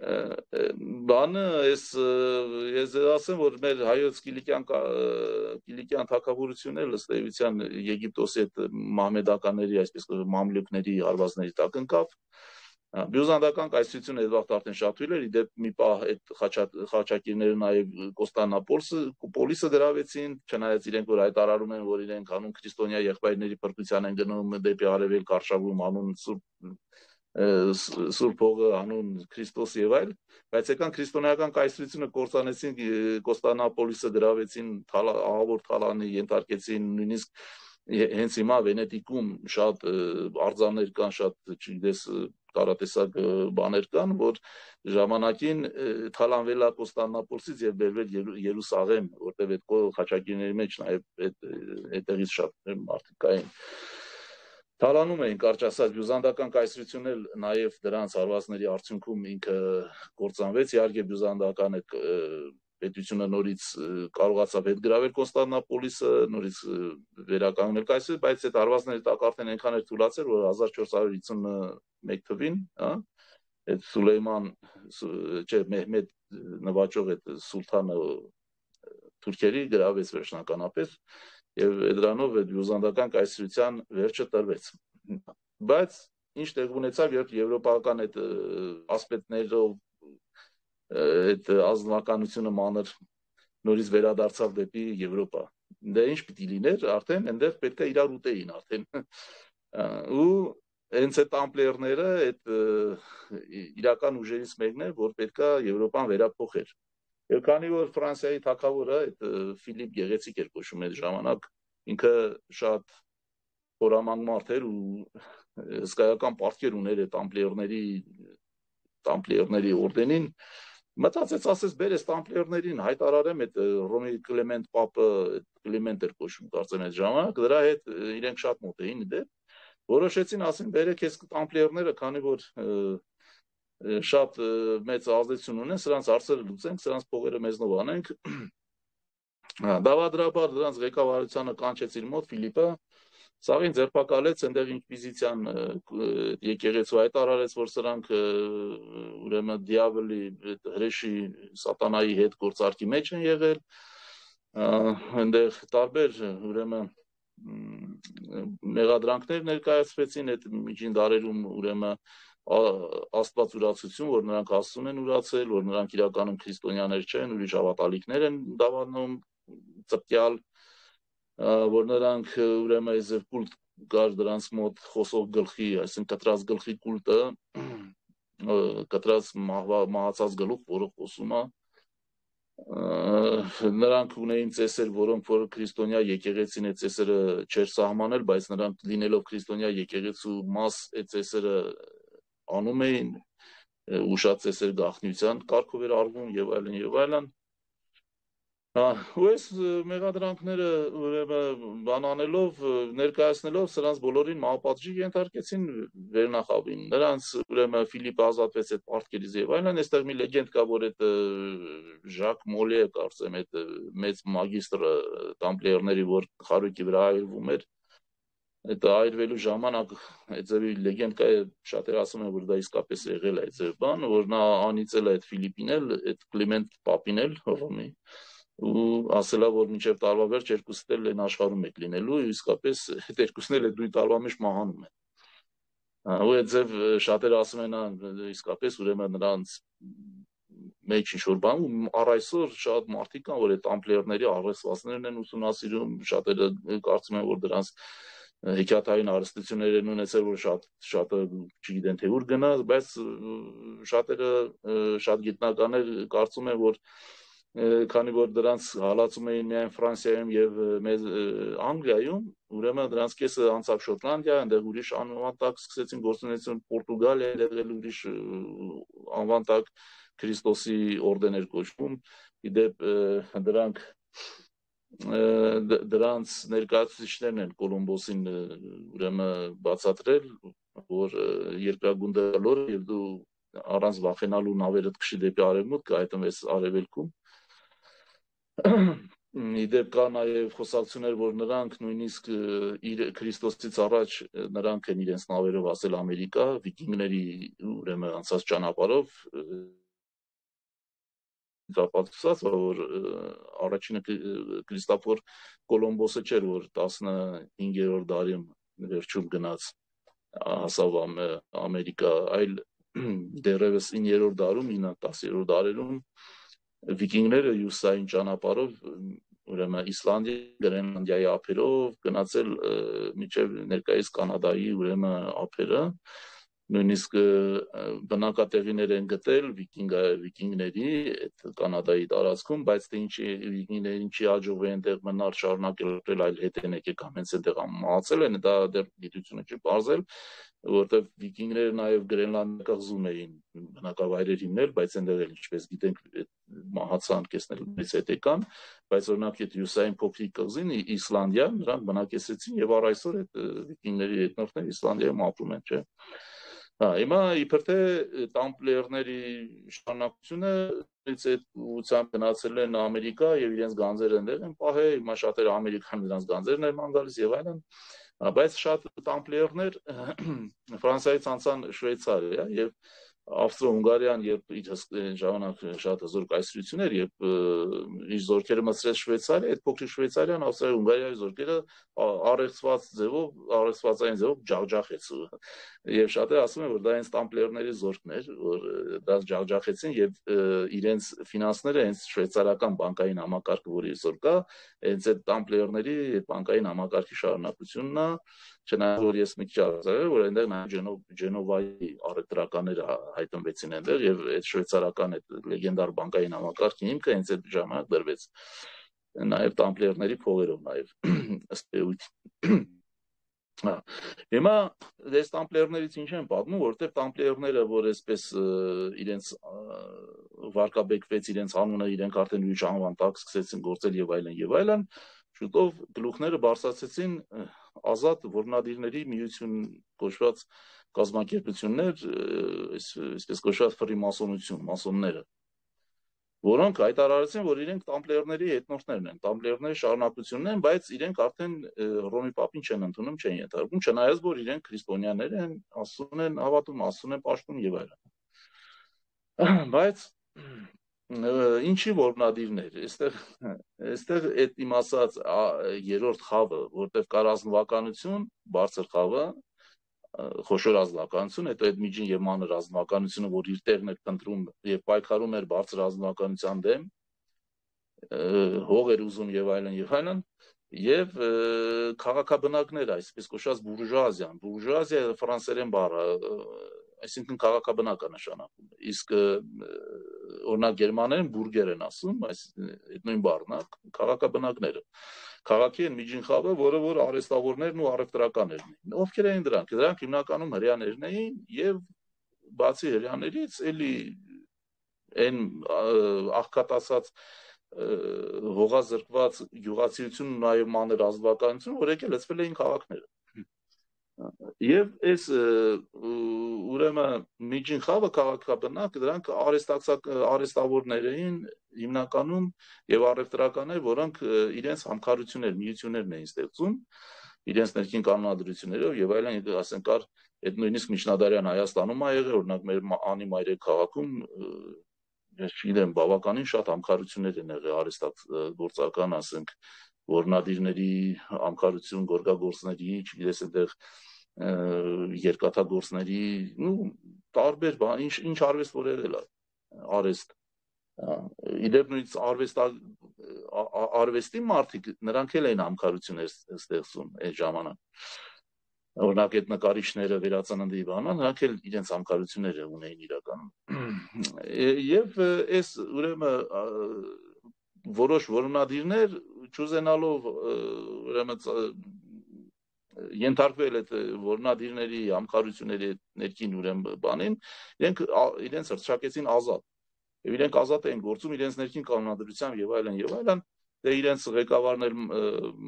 բանը էս ես ասեմ որ մեր հայոց կիլիկյան կիլիկյան թակավորությունները ըստ էության Եգիպտոսի այդ մահմեդականների այսպես մամլյուկների հարվածների տակ ընկավ Բյուզանդական կայսրությունը այդ վաղ արդեն շատ թույլ էր, իդեպ մի պահ այդ խաչակիրները նաև Կոստանդնապոլսը, Պոլիսը դրավեցին, չնայած իրենք որ հայտարարում են, որ իրենք անուն քրիստոնյա եղբայրների փրկության են գնում դեպի արևելք արշավում անուն սուրբ Սուրբ Հողը անուն Քրիստոս եւ այլ, բայց եկան քրիստոնեական կայսրությունը կործանեցին Կոստանապոլիսը դրավեցին ահավոր թալանի ենթարկեցին նույնիսկ հենց հիմա Վենետիկում շատ արձաններ կան, շատ չգիտես տարատեսակ բաներ կան, որ ժամանակին թալանվելա Կոստանդնապոլսից եւ բերվել Երուսաղեմ, որտեղ այդ խաչակիրների մեջ նաեւ այդ այդտեղից շատ մարդիկ կային Թալանում էին կարճ ասած բյուզանդական կայսրությունն էլ նաև դրանց հարվածների արդյունքում ինքը կործանվեց իհարկե բյուզանդական այդ պետությունը նորից կարողացավ հետ գրավել Կոնստանդնապոլիսը, նորից վերականգնել կայսր, բայց այդ հարվածների տակ արդեն այնքան էր թուլացել, որ 1451 թվին, հա, այդ Սուլեյման, չէ, Մեհմեդ նվաճող այդ սուլթանը թուրքերի գրավեց վերջնականապես եւ դրանով այդ բյուզանդական կայսրության վերջը տրվեց բայց ինչ տեղ ունեցավ երբ եվրոպական այդ ասպետներով այդ ազնվականությունը մանր նորից վերադարձավ դեպի Եվրոպա դա ինչ պիտի լիներ արդեն այնտեղ պետք է իրար ուտեին արդեն ու հենց այդ ամպլերները այդ իրական ուժերից մեկն է որ պետքա Եվրոպան վերափոխեր Եվ քանի որ Ֆրանսիայի թագավորը այդ Ֆիլիպ Գեղեցիկ էր կոչում այդ ժամանակ, ինքը շատ խորամանկ մարդ էր ու հսկայական պարտքեր ուներ այդ ամպլիերների տամպլիերների օրդենին մտածեց ասես բեր էս տամպլիերներին հայտարարեմ այդ Ռոմի Կլեմենտ Պապը Կլեմենտ էր կոչում կարծեմ այդ ժամանակ դրա հետ իրենք շատ մոտ էին դե որոշեցին ասին բերեք էս տամպլիերները քանի որ շատ մեծ ազդեցություն ունեն, սրանց հարցերը լուծենք, սրանց փողերը մեզնով անենք։ Դավադրաբար դրանց ղեկավարությանը կանչեց իր մոտ Ֆիլիպը, Սաղին ձերբակալեց այնտեղ ինկվիզիցիան եկեղեցու հայտարարեց, որ սրանք ուրեմն դիավոլի հրեշի սատանայի հետ գործարքի մեջ են եղել։ Այնտեղ տարբեր ուրեմն մեղադրանքներ ներկայացվեցին այդ միջին դարերում ուրեմն աստված ուրացություն, որ նրանք աստծուն են ուրացել, որ նրանք իրականում քրիստոնյաներ չեն, ուրիշ ավատալիքներ են դավանում ծպտյալ, որ նրանք ուրեմն այզև կուլտ կար դրանց մոտ խոսող գլխի, այսինքն կտրած գլխի կուլտը, կտրած մահացած գլուխ, որը խոսում է, նրանք ունեին ծեսեր, որոնք որ քրիստոնյա եկեղեցին է ծեսերը չեր սահմանել, բայց նրանք լինելով քրիստոնյա եկեղեցու մաս է ծեսերը անում էին ուշացեսեր գախնյության կարգով էր արվում եւ այլն եւ այլն ու այս մեղադրանքները ուրեմն բանանելով ներկայացնելով սրանց բոլորին մահապատժի ենթարկեցին վերնախավին։ Նրանց ուրեմն Ֆիլիպ ազատվեց այդ պարտքերից եւ այլն, այստեղ մի լեգենդ կա, որ այդ Ժակ Մոլիը կարծեմ այդ մեծ մագիստրը տամպլիերների, որ խարույկի վրա այրվում էր, այդ այրվելու ժամանակ այդ ձևի լեգենդ կա, շատեր ասում են, որ դա իսկապես եղել է այդ ձև բան, որ նա անիծել է այդ Ֆիլիպին էլ, այդ Կլիմենտ Պապին էլ, Հռոմի ու ասելա որ մինչև տարվա վերջ երկուսն էլ են աշխարհում եք լինելու իսկապես այդ երկուսն էլ դույն տարվա մեջ մահանում են ու այդ ձև շատերը ասում են իսկապես ուրեմն նրանց մեջ ինչ որ բան ու առ այսօր շատ մարդիկ կան որ այդ ամպլիերների արվեստվածներն են ուսումնասիրում շատերը կարծում են որ դրանց հեքիաթային արհեստություններ են ունեցել որ շատ շատը չգիտեն թե ուր գնա բայց շատերը շատ գիտնականներ կարծում են որ քանի որ դրանց հալածում էին միայն Ֆրանսիայում եւ մեծ Անգլիայում, ուրեմն դրանց կեսը անցավ Շոտլանդիա, այնտեղ ուրիշ անվան տակ սկսեցին գործունեություն Պորտուգալիա, այնտեղ ուրիշ անվան տակ Քրիստոսի օրդեներ կոչվում։ Իդեպ դրանք դրանց ներկայացուցիչներն են Կոլումբոսին ուրեմն բացատրել, որ երկրագունդը լոր եւ դու առանց վախենալու նավերդ քշի դեպի արևմուտք, այդտեղ էս արևելքում Իդեպ կա նաև խոսակցություններ, որ նրանք նույնիսկ իր Քրիստոսից առաջ նրանք են իրենց նավերով ասել Ամերիկա, վիկինգների ուրեմն անցած ճանապարհով դապացած որ առաջինը Քրիստոֆոր Կոլոմբոսը չէր որ 15-րդ դարում վերջում գնաց հասավ Ամերիկա, այլ դեռևս 9-րդ դարում, 9-10-րդ դարերում վիկինգները հյուսային ճանապարհով ուրեմն Իսլանդիա, Գրենլանդիայի ափերով գնացել միջև ներկայիս Կանադայի ուրեմն ափերը նույնիսկ բնակատեղիներ են գտել վիկինգա վիկինգների այդ կանադայի տարածքում, բայց թե ինչի վիկինգներին չի աջողվել այնտեղ մնալ շարունակել այլ հետ են եկել կամ հենց այնտեղ մահացել են, դա դեռ գիտությունը չի բարձել, որտեղ վիկինգները նաև Գրենլանդը կղզում էին բնակավայրերին նել, բայց այնտեղ էլ ինչպես գիտենք մահացան կեսներից հետ եկան, բայց օրինակ այդ հյուսային փոքրիկ կղզին Իսլանդիա նրանք բնակեցրեցին եւ առ այսօր այդ վիկինգների հետնորդները Իսլանդիայում ապրում են, չէ՞ Հա, հիմա իբր թե տամպլերների շարունակությունըից այդ ուղությամբ գնացել են Ամերիկա եւ իրենց գանձերը ընդեղ են պահել, հիմա շատերը Ամերիկան նրանց գանձերն են ման գալիս եւ այլն, բայց շատ տամպլերներ Ֆրանսիայից անցան Շվեյցարիա եւ Ավստրո-Հունգարիան երբ իր ժամանակ շատ հզոր կայսրություններ, երբ իր զորքերը մցրեց Շվեյցարիա, այդ փոքրիկ Շվեյցարիան Ավստրիա-Հունգարիայի զորքերը առեղծված ձևով, առեղծվածային ձևով ջախջախեց եւ շատերը ասում են որ դա հենց տամպլերների զորքն էր որ դա ջախջախեցին եւ իրենց ֆինանսները հենց շվեյցարական բանկային համակարգը որի զոր կա հենց այդ տամպլերների բանկային համակարգի շարունակությունն է չնայած որ ես մի քիչ ասել որ այնտեղ նա Ջենովայի առևտրականները հայտնվեցին այնտեղ եւ այդ շվեյցարական այդ լեգենդար բանկային համակարգի հիմքը հենց այդ ժամանակ դրվեց նաեւ տամպլերների փողերով նաեւ ըստ էության Հա։ Հիմա դες տամպլերներից ինչ են պատմում, որովհետև տամպլերները, որ այսպես իրենց վարկաբեկվեց իրենց անունը, իրենք արդեն ուրիշ անվան տակ սկսեցին գործել եւ այլն եւ այլն, շուտով գլուխները բարձրացեցին ազատ որնադիրների միություն կոչված կազմակերպություններ, այսպես կոչված ֆրիմասոնություն, մասոնները որոնք հայտարարեցին, որ իրենք տամպլերների հետնորդներն են, տամպլերների շարունակությունն են, բայց իրենք արդեն Ռոմի Պապին չեն ընդունում, չեն ենթարկվում, չնայած որ իրենք քրիստոնյաներ են, ասում են հավատում, ասում են պաշտում եւ այլն։ Բայց ինչի որնադիրներ, այստեղ այստեղ այդ իմ ասած երրորդ խավը, որտեղ կա ռազմավարություն, բարձր խավը, խոշոր ազնվականություն, հետո այդ միջին եւ մանր ազնվականությունը, որ իր տեղն էր փնտրում եւ պայքարում էր բարձր ազնվականության դեմ, հող էր ուզում եւ այլն եւ այլն, եւ քաղաքաբնակներ, այսպես կոչված բուրժուազիան, բուրժուազիա ֆրանսերեն բառը, այսինքն քաղաքաբնակ է նշանակում։ Իսկ օրինակ գերմաներեն բուրգեր են ասում, այս այդ նույն բառն է, քաղաքաբնակները։ Քաղաքի են միջինխավը, որը որ արեստավորներն ու առևտրականներն էին։ Ովքեր էին դրանք։ Դրանք հիմնականում հрьяաներն էին եւ բացի հрьяաներից էլի այն աղքատացած հողազրկված գյուղացիությունն ու նաեւ մանր ազգականությունը, որ եկել լծվել էին քաղաքները Եվ այս ուրեմն միջին խավը քաղաքաբնակ դրանք արեստացակ արեստավորներ էին հիմնականում եւ առևտրականներ, որոնք իրենց համքարություններ, միություններն էին ստեղծում իրենց ներքին կանոնադրություններով եւ այլն, ասենք կար այդ նույնիսկ միջնադարյան Հայաստանում ա եղել, օրինակ մեր անի մայրե քաղաքում ես չգիտեմ, բավականին շատ համքարություններ են եղել արեստակ գործական, ասենք որնադիրների համքարություն, գորգագործների, չգիտես այդտեղ երկաթագործների, նու տարբեր բան, ինչ ինչ արվեստ որ եղել է արեստ իդեպ նույնիսկ արվեստ արվեստի մարդիկ նրանք էլ էին համքարություններ ստեղծում այդ ժամանակ օրինակ այդ նկարիչները վերածննդի բանան նրանք էլ իրենց համքարությունները ունեին իրականում եւ այս ուրեմն որոշ որոնադիրներ ճուզենալով ուրեմն ենթարկվել այդ որնադիրների համկարությունների ներքին ուրեմն բանին, իրենք իրենց հրճակեցին ազատ։ Եվ իրենք ազատ էին գործում իրենց ներքին կանոնադրությամբ եւ այլն եւ այլն, դե իրենց ղեկավարներ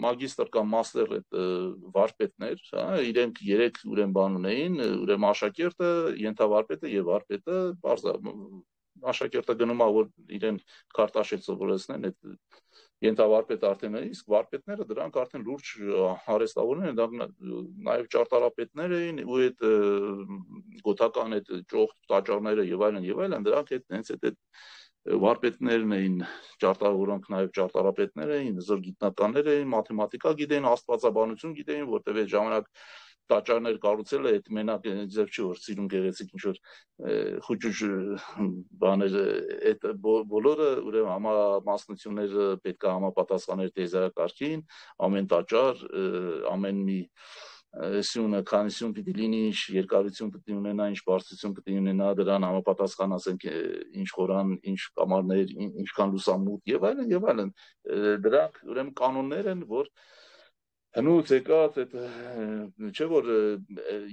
մագիստր կամ մաստեր այդ վարպետներ, հա, իրենք երեք ուրեմն բան ունեին, ուրեմն աշակերտը, ենթավարպետը եւ վարպետը, բարձա աշակերտը գնում է որ իրեն քարտաշել սովորեցնեն այդ ենթավարպետ արդեն իսկ վարպետները դրանք արդեն լուրջ հարեստավորներ են, դա նաև ճարտարապետներ էին ու այդ գոթական այդ ճոխ տաճարները եւ այլն եւ այլն դրանք այդ հենց այդ վարպետներն էին ճարտար որոնք նաև ճարտարապետներ էին, զոր գիտնականներ էին, մաթեմատիկա գիտեին, աստվածաբանություն գիտեին, որտեղ այդ ժամանակ տաճարներ կառուցել է այդ մենակ ձև չի որ սիրուն գեղեցիկ ինչ որ խոճուճ բաներ այդ բոլորը ուրեմն համամասնությունները պետք է համապատասխաներ տեզերակարգին ամեն տաճար ամեն մի սյունը քանիսյուն պիտի լինի ինչ երկարություն պիտի ունենա ինչ բարձրություն պիտի ունենա դրան համապատասխան ասենք ինչ խորան ինչ կամարներ ինչքան լուսամուտ եւ այլն եւ այլն դրանք ուրեմն կանոններ են որ հնուց եկած այդ չէ որ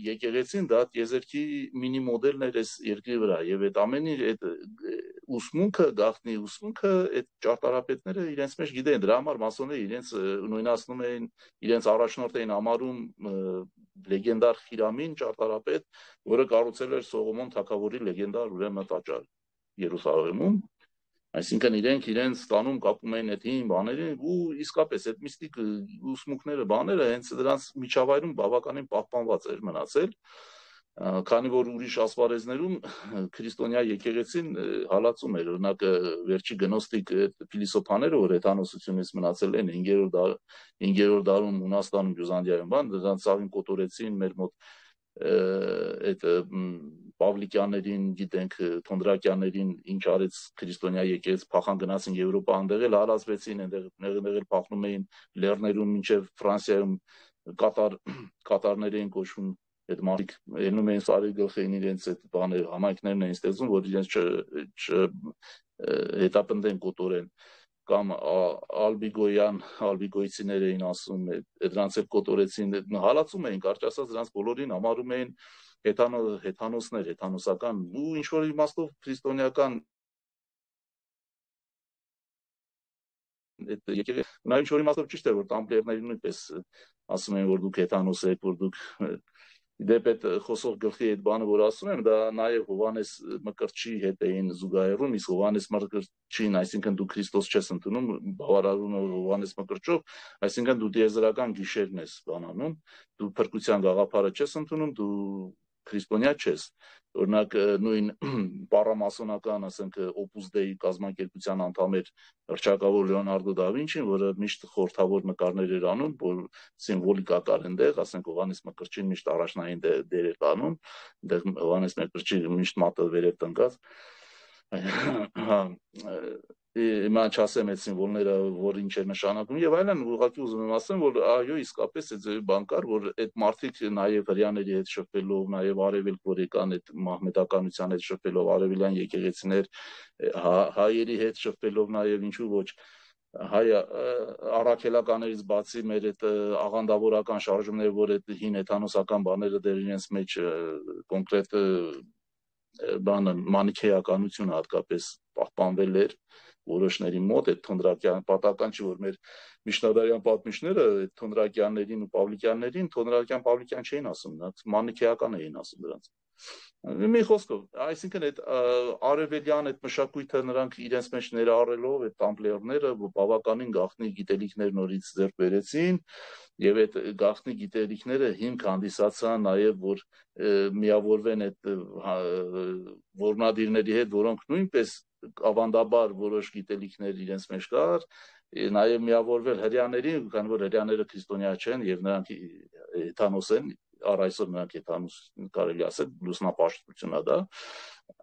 եկեղեցին դա եզերքի մինի մոդելն էր այս երկրի վրա եւ այդ ամենի այդ ուսմունքը գախնի ուսմունքը այդ ճարտարապետները իրենց մեջ գիտեն դրա համար մասոնները իրենց նույնացնում էին իրենց առաջնորդ էին համարում լեգենդար Խիրամին ճարտարապետ որը կառուցել էր Սողոմոն թագավորի լեգենդար ուրեմն տաճար Երուսաղեմում Այսինքն իրենք իրենց ստանում կապում էին այդ հին բաներին ու իսկապես այդ միստիկ ուսմունքները, բաները հենց դրանց միջավայրում բավականին պահպանված էր մնացել, քանի որ ուրիշ ասպարեզներում քրիստոնյա եկեղեցին հալածում էր օրինակ վերջի գնոստիկ փիլիսոփաները որ էթանոսությունից մնացել են 5-րդ դար 5-րդ դարում Հունաստանում Բյուզանդիայում բան դրանց ցավին կոտորեցին մեր մոտ այդ Պավլիկյաններին, գիտենք, Թոնդրակյաններին ինչ արեց քրիստոնյա եկեց, փախան գնացին Եվրոպա, այնտեղ հալածվեցին, այնտեղ այնտեղ փախնում էին լեռներում մինչև Ֆրանսիայում կատար կատարներ էին կոչվում այդ մարդիկ ելնում էին սարի գլխին իրենց այդ բաները համայնքներն էին ստեղծում որ իրենց չ հետապնդեն կոտորեն կամ ալբիգոյան ալբիգոյցիներ էին ասում դրանց էլ կոտորեցին հալածում էին կարճ ասած դրանց բոլորին համարում էին հեթանո հեթանոսներ, հեթանոսական ու ինչ որ իմաստով քրիստոնեական այդ եկեղեցի նա ինչ որ իմաստով ճիշտ է որ տամպլերների նույնպես ասում են որ դուք հեթանոս եք որ դուք դեպ այդ խոսող գլխի այդ բանը որ ասում եմ դա նաև Հովանես Մկրտչի հետ էին զուգահեռում իսկ Հովանես Մկրտչին այսինքն դու Քրիստոս չես ընդունում բավարարում է Հովանես Մկրտչով այսինքն դու դիեզերական գիշերն ես բանանում դու փրկության գաղափարը չես ընդունում դու քրիստոնյա չես օրինակ նույն պարամասոնական ասենք Opus Dei կազմակերպության անդամ էր հրճակավոր Լեոնարդո դա Վինչին, որը միշտ խորթավոր նկարներ էր անում, որ սիմվոլիկա կար այնտեղ, ասենք Հովանես Մկրտչին միշտ առաջնային դեր էր անում, այնտեղ Հովանես Մկրտչի միշտ մատը վերև տնկած հիմա չասեմ այսին ոլները որ ինչ է նշանակում եւ այլն ուղղակի ուզում եմ ասեմ որ այո իսկապես է ձեւի բանկար որ այդ մարդիկ նաեւ հрьяաների հետ շփվելով նաեւ արևելք որ եկան այդ մահմեդականության հետ շփվելով արևելյան եկեղեցիներ հա, հայերի հետ շփվելով նաեւ ինչու ոչ հայ առաքելականներից բացի մեր այդ աղանդավորական շարժումները որ այդ հին էթանոսական բաները դեր իրենց մեջ կոնկրետ բանը մանիքեականությունը հատկապես պահպանվել էր որոշների մոտ այդ թնդրակյան պատական չի որ մեր միջնադարյան պատմիչները այդ թնդրակյաններին ու պավլիկյաններին թնդրակյան պավլիկյան չէին ասում նրանց մանիքեական էին ասում նրանց Մի խոսքով, այսինքն այդ արևելյան այդ մշակույթը նրանք իրենց մեջ ներառելով այդ տամպլերները բավականին գաղտնի գիտելիքներ նորից ձեռք բերեցին եւ այդ գաղտնի գիտելիքները հիմք հանդիսացան նաեւ որ միավորվեն այդ հա, որնադիրների հետ, որոնք նույնպես ավանդաբար որոշ գիտելիքներ իրենց մեջ կար, նաև միավորվել հрьяաներին, քան որ հрьяաները քրիստոնյա չեն եւ նրանք եթանոս են, առ այսօր նրանք եթանոս կարելի ասել լուսնապաշտությունն է դա։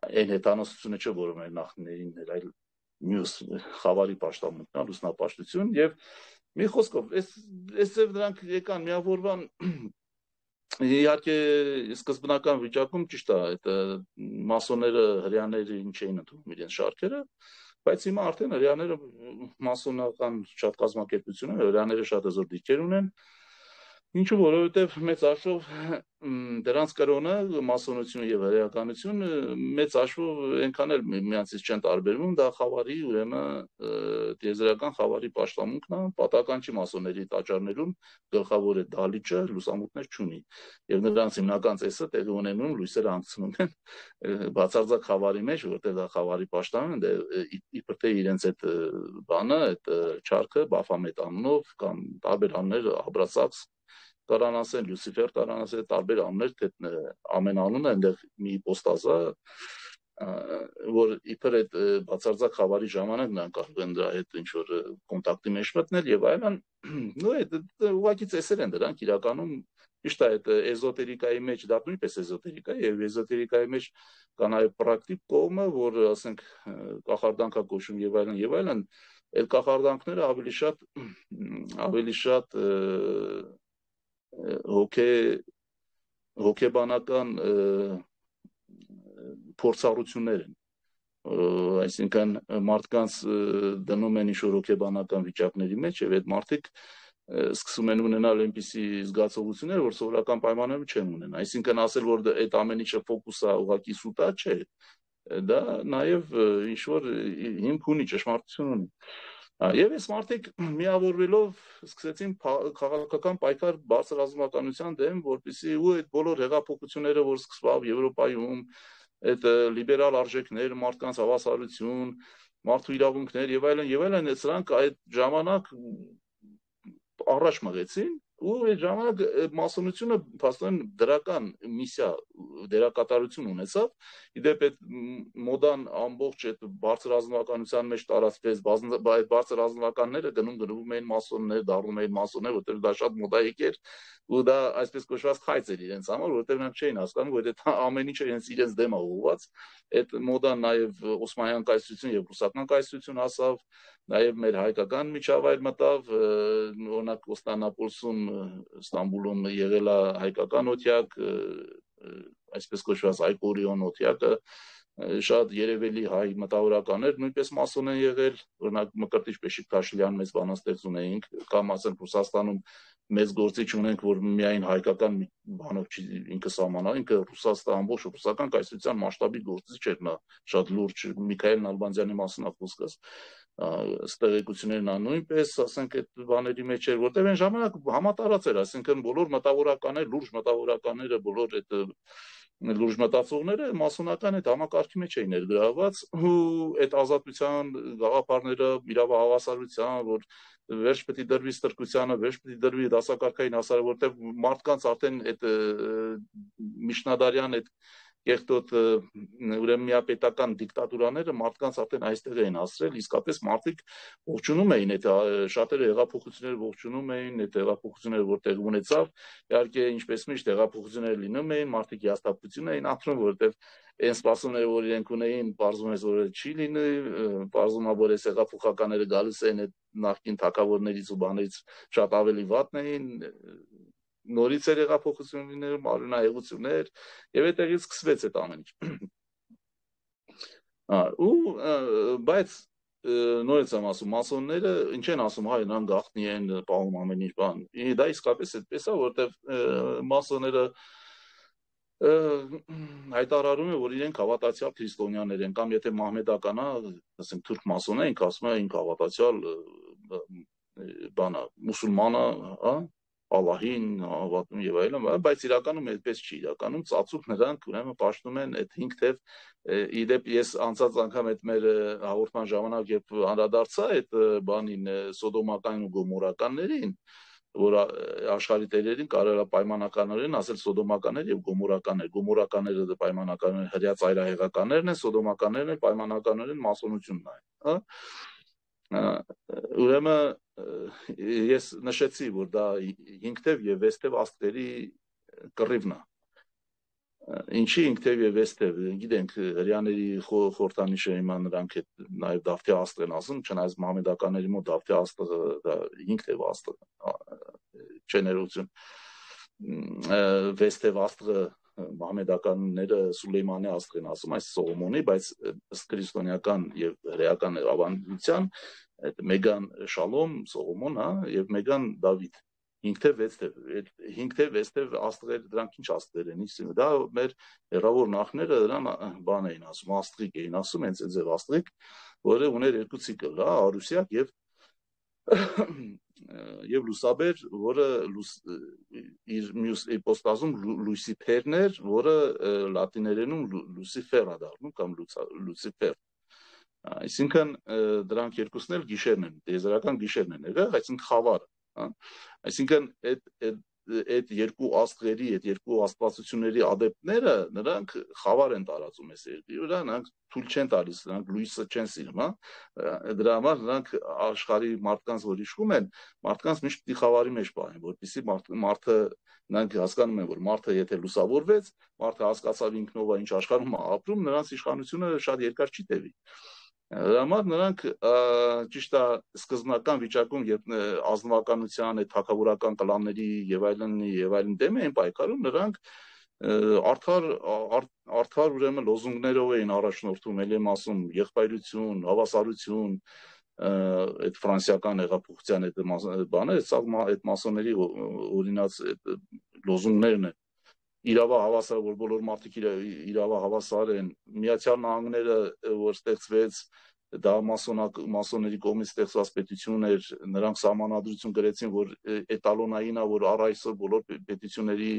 Այն եթանոսությունը չէ, որը մեր նախնիներին էր, այլ մյուս խավարի պաշտամունքն է լուսնապաշտություն եւ մի խոսքով, այս այսև նրանք եկան միավորվան Իհարկե, սկզբնական վիճակում ճիշտ է, այդ մասոնները հрьяաները ինչ էին ընդունում իրենց շարքերը, բայց հիմա արդեն հрьяաները մասոնական շատ կազմակերպություն են, հрьяաները շատ զոր դիրքեր ունեն, Ինչու որովհետև մեծ աշխով դրանց կրոնը մասոնություն եւ հրեականություն մեծ աշխով այնքան էլ միանցից չեն տարբերվում դա խավարի ուրեմն տիեզերական խավարի պաշտամունքն է պատական չի մասոնների տաճարներում գլխավոր է դալիճը լուսամուտներ չունի եւ նրանց հիմնական ծեսը տեղի ունենում լույսերը հանգցնում են բացարձակ խավարի մեջ որտեղ դա խավարի պաշտամունքն է իբր թե իրենց այդ բանը այդ չարքը բաֆամետ անունով կամ տարբեր աններ աբրասակս կարան ասեն Լյուսիֆեր, կարան ասեն տարբեր անուններ, թե ամեն անունը այնտեղ մի պոստազա որ իբր այդ բացարձակ խավարի ժամանակ նրանք կարող են դրա հետ ինչ որ կոնտակտի մեջ մտնել եւ այլն նո այդ ուղղակի ծեսեր են դրանք իրականում Իշտ է այդ էզոտերիկայի մեջ դա նույնպես էզոտերիկա է եւ էզոտերիկայի մեջ կա նաեւ պրակտիկ կողմը, որ ասենք կախարդանքա կոչում եւ այլն եւ այլն, այդ կախարդանքները ավելի շատ ավելի շատ հոգե հոգեբանական փորձառություններ են այսինքն մարդկանց դնում են ինչ-որ հոգեբանական վիճակների մեջ եւ այդ մարդիկ սկսում են ունենալ այնպիսի զգացողություններ, որ սովորական պայմաններում չեն ունեն։ Այսինքն ասել, որ այդ ամեն ինչը ֆոկուսա ուղակի սուտա չէ, դա նաև ինչ որ հիմք ունի, ճշմարտություն ունի։ Եվ այս մարդիկ միավորվելով սկսեցին քաղաքական պայքար բարձր ռազմականության դեմ, որպեսզի ու այդ բոլոր հեղափոխությունները, որ սկսվավ Եվրոպայում, այդ լիբերալ արժեքներ, մարդկանց հավասարություն, մարդու իրավունքներ եւ այլն եւ այլն, սրանք այդ ժամանակ առաջ մղեցին ու այդ ժամանակ մասոնությունը փաստորեն դրական միսիա դերակատարություն ունեցավ իդեպ այդ մոդան ամբողջ այդ բարձր ազնվականության մեջ տարածվեց այդ բարձր ազնվականները գնում գնում էին մասոններ դառնում էին մասոններ որտեղ դա շատ մոդայիկ էր ու դա այսպես կոչված խայծ էր իրենց համար որտեղ նրանք չէին հասկանում որ այդ ամեն ինչը իրենց իրենց դեմ է ուղղված այդ մոդան նաև օսմանյան կայսրություն եւ ռուսական կայսրություն հասավ նաև մեր հայկական միջավայր մտավ օրինակ Կոստանդնապոլսում Ստամբուլում եղել է հայկական օթյակ այսպես կոչված Այկորիոն օթյակը շատ երևելի հայ մտավորականներ նույնպես մասոն են եղել օրինակ Մկրտիչ Պեշիկտաշլյան մեծ բանաստեղծ ունեինք կամ ասեն Ռուսաստանում մեծ գործիչ ունենք, որ միայն հայկական բանով չի ինքը սահմանա, ինքը Ռուսաստան ամբողջ ռուսական կայսրության մասշտաբի գործիչ էր նա, շատ լուրջ Միքայել Նալբանդյանի մասին խոսքս ստեղեկություններն նույնպես, ասենք այդ բաների մեջ էր, որտեղ այն ժամանակ համատարած էր, ասենքն բոլոր մտավորականներ, լուրջ մտավորականները, բոլոր այդ լուրջ մտածողները մասոնական այդ համակարգի մեջ էին ներգրաված ու այդ ազատության գաղափարները իրավահավասարության որ վերջ պետք է դրվի ստրկությանը, վերջ պետք է դրվի դասակարգային հասարը, որտեղ մարդկանց արդեն այդ միջնադարյան այդ կեղտոտ ուրեմն միապետական դիկտատուրաները մարդկանց արդեն այստեղ էին հասրել, իսկապես մարդիկ ողջունում էին այդ շատերը հեղափոխությունները ողջունում էին, այդ հեղափոխությունները որտեղ ունեցավ, իհարկե ինչպես միշտ հեղափոխությունները լինում էին, մարդիկ հաստատություն էին ապրում, որտեղ այն սպասումները, որ իրենք ունեին, բարձում է որ չի լինի, բարձում է որ այս հեղափոխականները գալիս են այդ նախկին թակավորներից ու բաներից շատ ավելի վատն էին, նորից էր հեղափոխություններ, մարմնահեղություններ եւ այդտեղից սկսվեց այդ ամեն ինչ։ Ա ու բայց նորից եմ ասում, մասոնները ինչ են ասում, հայ նրանք գախնի են, պահում ամեն ինչ բան։ Դա իսկապես այդպես է, որովհետեւ մասոնները հայտարարում է, որ իրենք հավատացյալ քրիստոնյաներ են կամ եթե մահմեդականա, ասենք թուրք մասոն են, ասում են ինք հավատացյալ բանա, մուսուլմանը, հա, Ալլահին հավատում եւ այլն, բայց իրականում այդպես չի, իրականում ծածուկ նրանք ուրեմն ապաշտում են այդ 5 թև իդեպ ես անցած անգամ այդ մեր հաղորդման ժամանակ երբ անդրադարձա այդ բանին սոդոմական ու գոմորականներին, որ աշխարհի տերերին կարելա պայմանականորեն ասել սոդոմականներ եւ գոմորականներ։ Գոմորականները դա դե պայմանականորեն հрья ծայրահեղականներն են, սոդոմականներն են պայմանականորեն մասոնությունն է, հա։ Ուրեմն ես նշեցի, որ դա 5-թև եւ 6-թև աստղերի կռիվն է։ Ինչի 5-թև եւ 6-թև, գիտենք, հрьяաների խորտանիշը հիմա նրանք է նաեւ Դավթի աստղն ասում, չնայած մամեդականների մոտ Դավթի աստղը 5-թև աստղ չներություն։ 6-թև աստղը մամեդականները Սուլեյմանի աստղեն ասում, այս Սողոմոնի, բայց ըստ քրիստոնեական եւ հրեական ավանդության այդ Մեգան Շալոմ Սողոմոն, հա, եւ Մեգան Դավիթ 5 թե 6 թե 5 թե 6 թե աստղեր դրանք ինչ աստղեր են իսկ դա մեր հերավոր նախները դրան բան էին ասում աստղիկ էին ասում հենց այդ ձև աստղիկ որը ուներ երկու ցիկլ հա արուսիակ եւ եւ լուսաբեր, որը լուս, իր մյուս էպոստազում լուսիփերն էր, որը լատիներենում լուսիֆեր է դառնում կամ լուսիֆեր։ Այսինքն դրանք երկուսն էլ գիշերն են, տեզերական գիշերն են եղել, այսինքն խավարը, հա։ Այսինքն այդ այդ այդ երկու աստղերի, այդ երկու աստվածությունների adeptները նրանք խավար են տարածում այս երկրի վրա, նրանք թույլ չեն տալիս, նրանք լույսը չեն սիրում, հա։ Դրա համար նրանք աշխարհի մարդկանց որ իշխում են, մարդկանց միշտ պիտի խավարի մեջ պահեն, որպեսզի մարդը նրանք հասկանում են, որ մարդը եթե լուսավորվեց, մարդը հասկացավ ինքնովա ինչ աշխարհում ապրում, նրանց իշխանությունը շատ երկար չի տևի։ համար նրանք ճիշտ է սկզբնական վիճակում, երբ ազնվականության, այդ թակավորական կլանների եւ այլնի եւ այլն դեմ էին պայքարում, նրանք արդար արդար ուրեմն լոզունգներով էին առաջնորդում, ելի եմ ասում, եղբայրություն, հավասարություն, այդ ֆրանսիական հեղափոխության այդ բանը, այդ այդ մասոնների օրինաց այդ լոզունգներն են իրավա հավասար որ բոլոր մարդիկ իրավա հավասար են միացյալ նահանգները որ ստեղծվեց դա մասոնակ մասոնների կողմից ստեղծված պետություն էր նրանք սահմանադրություն գրեցին որ էտալոնային է որ առ այսօր բոլոր պետությունների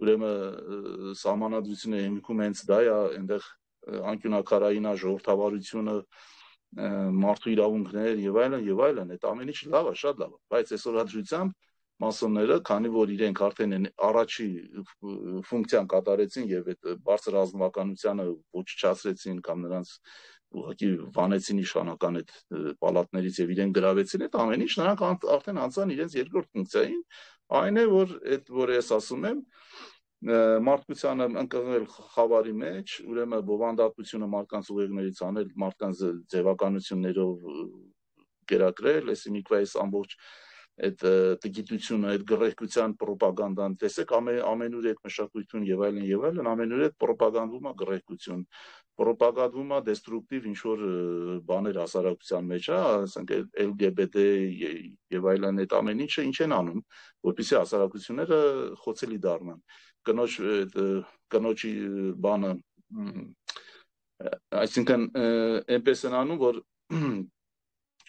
ուրեմն սահմանադրությունը հիմքում հենց դա է այնտեղ անկյունակարային է ժողովրդավարությունը մարդու իրավունքներ եւ այլն եւ այլն այդ ամեն ինչ լավ է շատ լավ է բայց այսօր հաջությամբ մասոնները, քանի որ իրենք արդեն են առաջի ֆունկցիան կատարեցին եւ այդ բարձր ազնվականությանը ոչնչացրեցին կամ նրանց ուղղակի վանեցին իշխանական այդ պալատներից եւ իրեն գրավեցին այդ ամեն ինչ նրանք արդեն անցան իրենց երկրորդ ֆունկցիային այն է որ այդ որ ես ասում եմ մարդկությանը ընկղմել խավարի մեջ, ուրեմն բովանդակությունը մարդկանց ուղեղներից անել, մարդկանց ձևականություններով գերակրել, այսի միքվայս ամբողջ այդ գիտությունը, այդ գրեհկության ռոպագանդան, տեսեք ամեն ամենուր այդ մշակույթուն եւ այլն եւ այլն ամենուր այդ ռոպագանդվում է գրեհկություն, ռոպագանդվում է դեստրուկտիվ ինչ որ բաներ հասարակության մեջ, հա, ասենք LGBT եւ այլն այդ ամեն ինչը ինչ են անում, որպեսզի հասարակությունները խոցելի դառնան։ Կնոջ կնոջի բանը այսինքն այնպես են անում, որ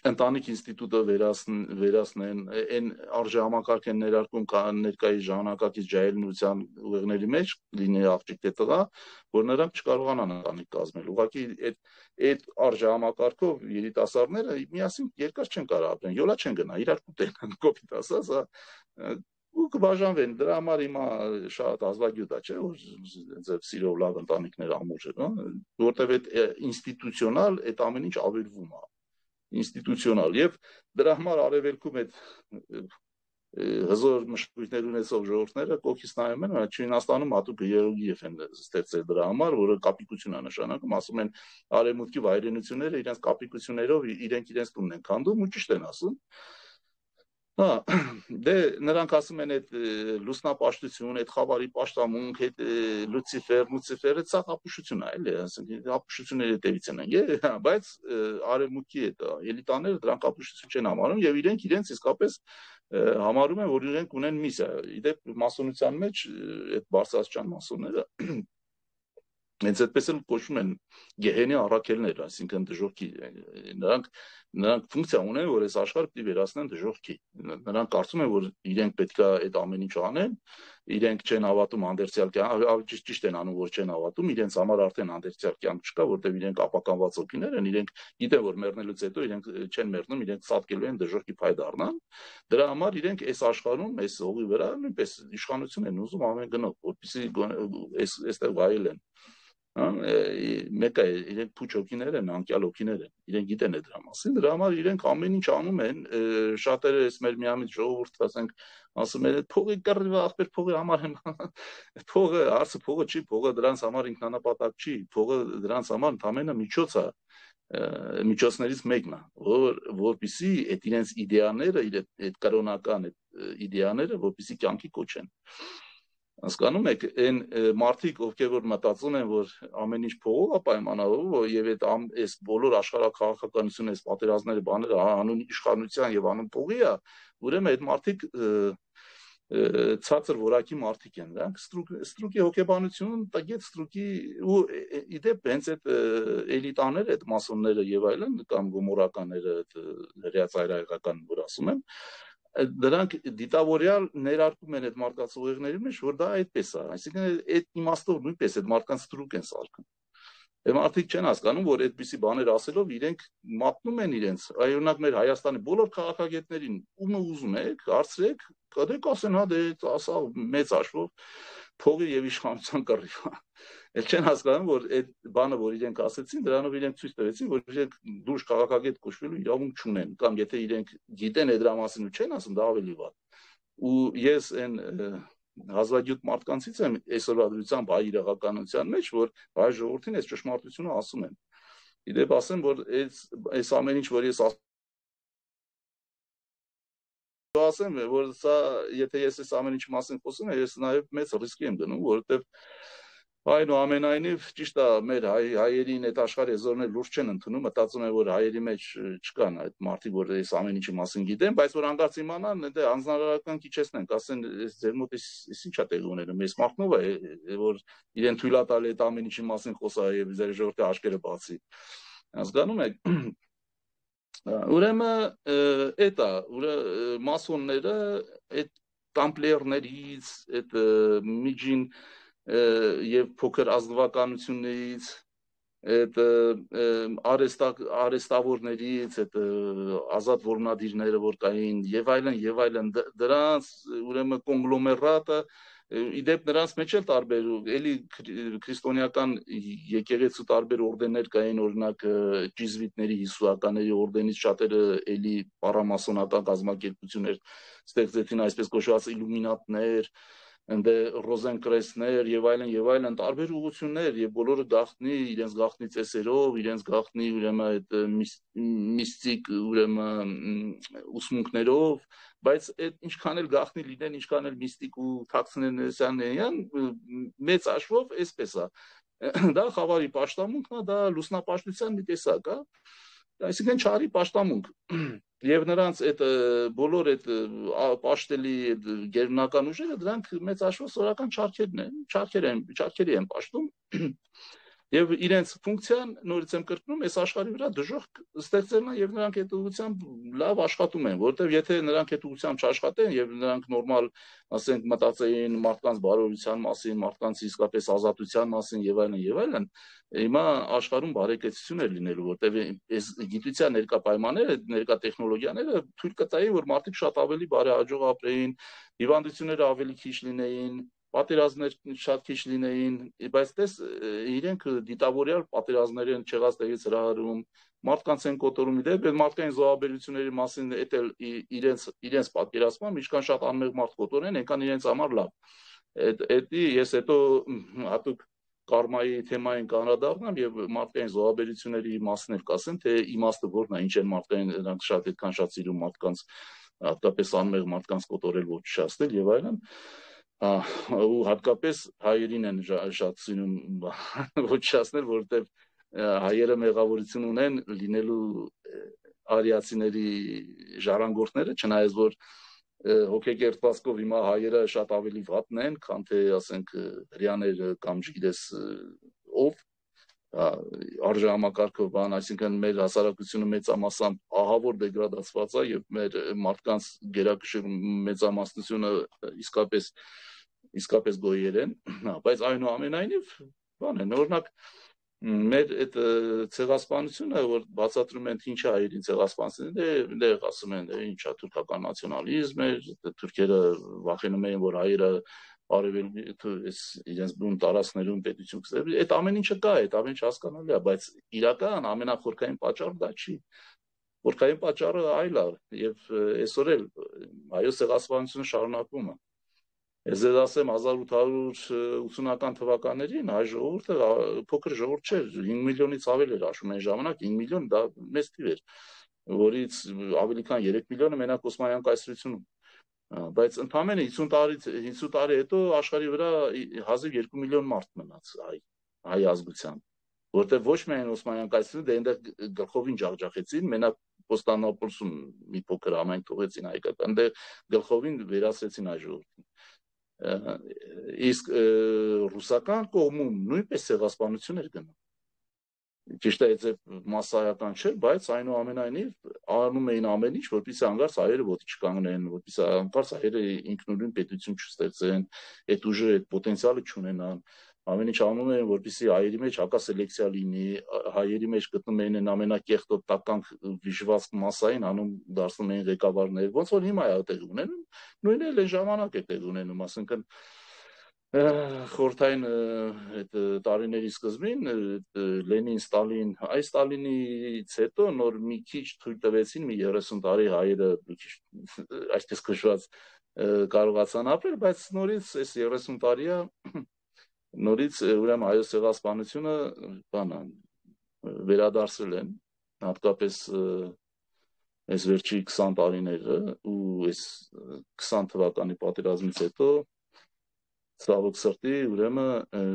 ընտանիք ինստիտուտը վերացն վերացնեն այն արժեհամակարգ են ներարկում ներկայի ժամանակակից ջահելնության ուղեղների մեջ լինի աղջիկ թե տղա որ նրանք չկարողանան ընտանիք կազմել ուղղակի այդ այդ արժեհամակարգով երիտասարդները միասին երկար չեն կարող ապրեն յոլա չեն գնա իրար կուտեն կոպիտ ասած ու կբաժանվեն դրա համար հիմա շատ ազվագյուտ է չէ որ ձեր սիրով լավ ընտանիքներ ամուր է նո որտեվ այդ ինստիտուցիոնալ այդ ամեն ինչ ավերվում է ինստիտուցիոնալ եւ դրա համար արևելքում այդ հզոր մշակույթներ ունեցող ժողովուրդները կողքից նայում են, Չինաստանում հատուկ Գեորգիև են ստեղծել դրա համար, որը կապիկություն է նշանակում, ասում են արևմուտքի վայրենությունները իրենց կապիկություններով իրենք իրենց տունն են քանդում ու ճիշտ են ասում։ Հա, դե նրանք ասում են այդ լուսնապաշտություն, այդ խավարի պաշտամունք, այդ Լուցիֆեր, Լուցիֆերը ցա հապուշություն է, էլի, ասենք հապուշությունների հետևից են։ հա, Բայց արևմուտքի այդ էլիտաները դրանք հապուշություն չեն համարում եւ իրենք իրենց իսկապես համարում են, որ իրենք ունեն միսիա։ Իդեպ մասոնության մեջ այդ բարձրացչան մասոնները Հենց այդպես էլ կոչվում են գեհենի առաքելներ, այսինքն դժողքի նրանք նրանք ֆունկցիա ունեն, որ այս աշխարհը պիտի վերացնեն դժողքի։ Նրանք կարծում են, որ իրենք պետքա այդ ամեն ինչ անեն, իրենք չեն հավատում անդերցիալ կյանք, ճիշտ ճիշտ են անում, որ չեն հավատում, իրենց համար արդեն անդերցիալ կյանք չկա, որտեղ իրենք ապականված օկիներ են, իրենք գիտեն, որ մեռնելուց հետո իրենք չեն մեռնում, իրենք ցածկելու են դժողքի փայ դառնան։ Դրա համար իրենք այս աշխարհում, այս հողի վրա նույնպես իշխանություն են ուզում ամեն գնով, որպեսզի այս այստեղ վայելեն հա մեկը իրենք փուչ հոգիներ են, անկյալ հոգիներ են։ Իրենք գիտեն այդ դրա մասին։ Դրա համար իրենք ամեն ինչ անում են, շատերը էս մեր միամիտ ժողովուրդ, ասենք, ասում են, փողի կռիվը ախպեր փողի համար եմ։ Փողը, արսը փողը չի, փողը դրանց համար ինքնանապատակ չի, փողը դրանց համար ընդամենը միջոց է միջոցներից մեկն է, որ որպիսի այդ իրենց իդեաները, իր այդ կրոնական այդ իդեաները, որպիսի կյանքի կոչեն հասկանում եք այն մարդիկ ովքեր որ մտածում են որ ամեն ինչ փողով է պայմանավորվում եւ այդ այս բոլոր աշխարհակաղակականությունը այս պատերազմները բաները անուն իշխանության եւ անուն փողի է ուրեմն այդ մարդիկ ցածր որակի մարդիկ են դրանք ստրուկ ստրուկի հոգեբանություն տագետ ստրուկի ու իդեպ հենց այդ էլիտաները այդ մասոնները եւ այլն կամ գոմորականները հրյացայրայական որ ասում եմ դրանք դիտավորյալ ներարկում են այդ մարդկանց ուղեղների մեջ, որ դա այդպես է, այսինքն այդ իմաստով նույնպես այդ մարդկանց ստրուկ են սարքում։ Այդ մարդիկ չեն հասկանում, որ այդպիսի բաներ ասելով իրենք մատնում են իրենց։ Այօրինակ մեր Հայաստանի բոլոր քաղաքագետներին ումը ուզում եք, հարցրեք, կդեք ասեն, հա դե ասա մեծ աշվով փողի եւ իշխանության կռիվ։ Էլ չեն հասկանում, որ այդ բանը, որ իրենք ասեցին, դրանով իրենք ցույց տվեցին, որ իրենք դուրս քաղաքագետ կոչվելու իրավունք չունեն, կամ եթե իրենք գիտեն այդ դրա մասին ու չեն ասում, դա ավելի վատ։ Ու ես այն հազվագյուտ մարդկանցից եմ այսօրվա դրությամբ հայ իրականության մեջ, որ հայ ժողովրդին այս ճշմարտությունը ասում են։ Իդեպ ասեմ, որ այս այս ամեն ինչ, որ ես ասեմ, որ սա եթե ես այս ամեն ինչ մասին խոսում եմ, ես նաև մեծ ռիսկի եմ դնում, որովհետև այնուամենայնիվ ճիշտ է, մեր հայ հայերին այդ աշխարհի զորներ լուրջ չեն ընդունում, մտածում են, որ հայերի մեջ չկան այդ մարդիկ, որ այս ամեն ինչի մասին գիտեն, բայց որ հանկարծ իմանան, դե անznարարական քիչեսնենք, ասեն, այս ձեր մոտ էս ինչա տեղի ունենում, ես մարդնով է, որ իրեն թույլ տալի այդ ամեն ինչի մասին խոսա եւ ձեր ժողովրդի աշկերը բացի։ Հասկանում եք, Ուրեմն այդ է, ուր մասոնները այդ տամպլերներից, այդ միջին եւ փոքր ազնվականություններից այդ արեստա արեստավորներից այդ ազատ որմնադիրները որ կային եւ այլն եւ այլն դրանց ուրեմն կոնգլոմերատը իդեպ նրանց մեջ էլ տարբեր էլի քրիստոնեական եկեղեցու տարբեր օրդեններ կային օրինակ ճիզվիտների հիսուականների օրդենից շատերը էլի պարամասոնական կազմակերպություններ ստեղծեցին այսպես կոչված իլումինատներ ընդ ռոզենկրեսներ եւ այլն եւ այլն տարբեր ուղություններ եւ բոլորը գախտնի իրենց գախտնի ծեսերով, իրենց գախտնի ուրեմն այդ միստիկ ուրեմն ուսմունքներով, բայց այդ ինչքան էլ գախտնի լինեն, ինչքան էլ միստիկ ու թաքցնենեսյանեն մեծ աշվով էսպես է դա խավարի պաշտամունքն է, դա լուսնապաշտության մի տեսակ է, այսինքն չարի պաշտամունք եւ նրանց այդ բոլոր այդ պաշտելի գերնական ուժերը դրանք մեծ աշխուժ սորական չարքերն են չարքեր են չարքերի են պաշտում եւ իրենց ֆունկցիան նորից եմ կրկնում այս աշխարհի վրա դժոխ ստեղծելն է եւ նրանք այդ ուղությամբ լավ աշխատում են որովհետեւ եթե նրանք այդ ուղությամբ չաշխատեն եւ նրանք նորմալ ասենք մտածեին մարդկանց բարօրության մասին մարդկանց իսկապես ազատության մասին եւ այլն եւ այլն հիմա աշխարհում բարեկեցություն է լինելու որովհետեւ այս գիտության ներկա պայմանները ներկա տեխնոլոգիաները թույլ կտային որ մարդիկ շատ ավելի բարեհաջող ապրեին հիվանդությունները ավելի քիչ լինեին պատերազմներ շատ քիչ լինեին, բայց դες իրենք դիտավորյալ պատերազմներ են չեղած տեղից հրահարում, մարդկանց են կոտորում իդեպ այդ մարդկային զոհաբերությունների մասին էդ էլ իրենց իրենց պատկերացմամբ ինչքան շատ անմեղ մարդ կոտորեն, այնքան իրենց համար լավ։ Այդ էդի ես հետո հատուկ կարմայի թեմային կանրադառնամ եւ մարդկային զոհաբերությունների մասին էլ կասեմ, թե իմաստը որն է, ինչ են մարդկային նրանք շատ այդքան շատ սիրում մարդկանց հատկապես անմեղ մարդկանց կոտորել ոչնչացնել եւ այլն ու հատկապես հայերին են շատ սիրում ոչացնել, որովհետև հայերը մեղավորություն ունեն լինելու արիացիների ժառանգորդները, չնայած որ հոգեկերտվածքով հիմա հայերը շատ ավելի վատն են, քան թե ասենք հрьяաները կամ չգիտես ով արժանամակարգով բան, այսինքն մեր հասարակությունը մեծամասամբ ահավոր դեգրադացված է եւ մեր մարդկանց գերակշիռ մեծամասնությունը իսկապես մեծ իսկապես գոյեր են, հա, բայց այնուամենայնիվ բան է, օրինակ մեր այդ ցեղասպանությունը որ բացատրում են ինչա հայերին ցեղասպանցին դե դեղ ասում են դե ինչա թուրքական նացիոնալիզմ է թուրքերը վախենում են որ հայերը արևելքի այս իրենց բուն տարածքներում պետություն կստեղ այդ ամեն ինչը կա այդ ամեն ինչ հասկանալի է բայց իրական ամենախորքային պատճառը դա չի խորքային պատճառը այլ է եւ այսօր էլ հայոց ցեղասպանությունը շարունակվում է Ես ձեզ ասեմ 1880-ական թվականներին հայ ժողովուրդը փոքր ժողովուրդ չէր 5 միլիոնից ավել էր աշխում այն ժամանակ 5 միլիոն դա մեծ թիվ էր որից ավելի քան 3 միլիոնը մենակ Օսմանյան կայսրությունում բայց ընդամենը 50 տարից 50 տարի հետո աշխարհի վրա հազիվ 2 միլիոն մարդ մնաց հայ հայ ազգության որտեղ ոչ միայն Օսմանյան կայսրությունը դե այնտեղ գլխովին ջախջախեցին մենակ Կոստանդնոպոլսում մի փոքր ամեն թողեցին հայկական դե գլխովին վերացրեցին այ ժողովրդին իսկ ռուսական կողմում նույնպես ցեղասպանություն էր գնում ճիշտ է այդ massայական չէ, բայց այնուամենայնիվ անում էին ամեն ինչ, որպեսզի հանգարց հայերը ոտի չկանգնեն, որպեսզի հանգարց հայերը ինքնուրույն պետություն չստեղծեն, այդ ուժը, այդ պոտենցիալը չունենան ամեն ինչ անում են որպեսզի հայերի մեջ հակասելեկցիա լինի հայերի մեջ գտնում էին այն ամենակեղտոտ տականք վիժվածք massային անում դարձնում էին ղեկավարներ ոնց որ հիմա է այդտեղ ունենում նույնն էլ այն ժամանակ է տեղ ունենում ասենքն խորթային այդ տարիների սկզբին Լենին, Ստալին, այս Ստալինից հետո նոր մի քիչ թույլ տվեցին մի 30 տարի հայերը այսպես քշված կարողացան ապրել, բայց նորից այս 30 տարիա նորից ուրեմն հայոց ցեղասպանությունը բանա վերադարձել են հատկապես այս վերջի 20 տարիները ու այս 20 թվականի պատերազմից հետո ցավոք սրտի ուրեմն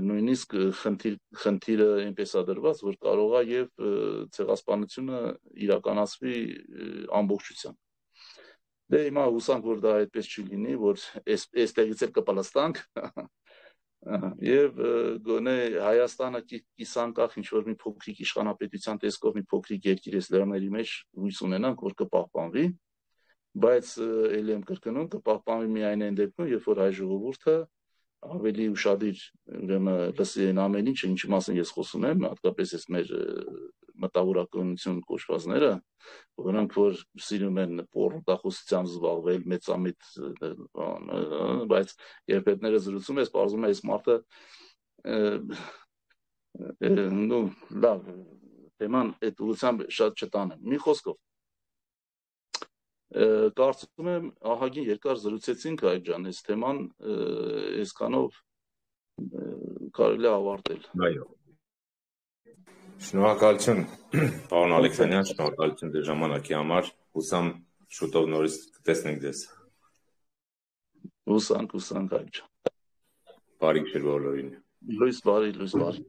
նույնիսկ խնդիր խնդիրը այնպես է դրված որ կարողա եւ ցեղասպանությունը իրականացվի ամբողջությամբ դե հիմա հուսանք որ դա այդպես չի լինի որ այս այստեղից էլ կպլստանք եւ գոնե Հայաստանը կիսանկախ ինչ որ մի փոքրիկ իշխանապետության տեսքով մի փոքրիկ երկիր էս լեռների մեջ հույս ունենանք որ կպահպանվի բայց ելի եմ կրկնում կպահպանվի միայն այն դեպքում երբ որ հայ ժողովուրդը ավելի ուշադիր ուրեմն լսի այն ամեն ինչը ինչի մասին ես խոսում եմ, հատկապես այս մեր մտավորականություն կոչվածները, որոնք որ սիրում են պորտախոսությամբ զբաղվել, մեծամիտ բայց երբ հետները զրուցում ես, բարձում է այս մարդը նո լավ թեման այդ ուղղությամբ շատ չտանեմ։ Մի խոսքով կարծում եմ ահագին երկար զրուցեցինք այդ ջան այս թեման այսքանով կարելի է ավարտել այո Շնորհակալություն պարոն Ալեքսանյան, շնորհակալություն ձեր ժամանակի համար։ Հուսամ շուտով նորից կտեսնենք ձեզ։ Հուսանք, հուսանք այլ։ Բարի քեշ բոլորին։ Լույս բարի, լույս բարի։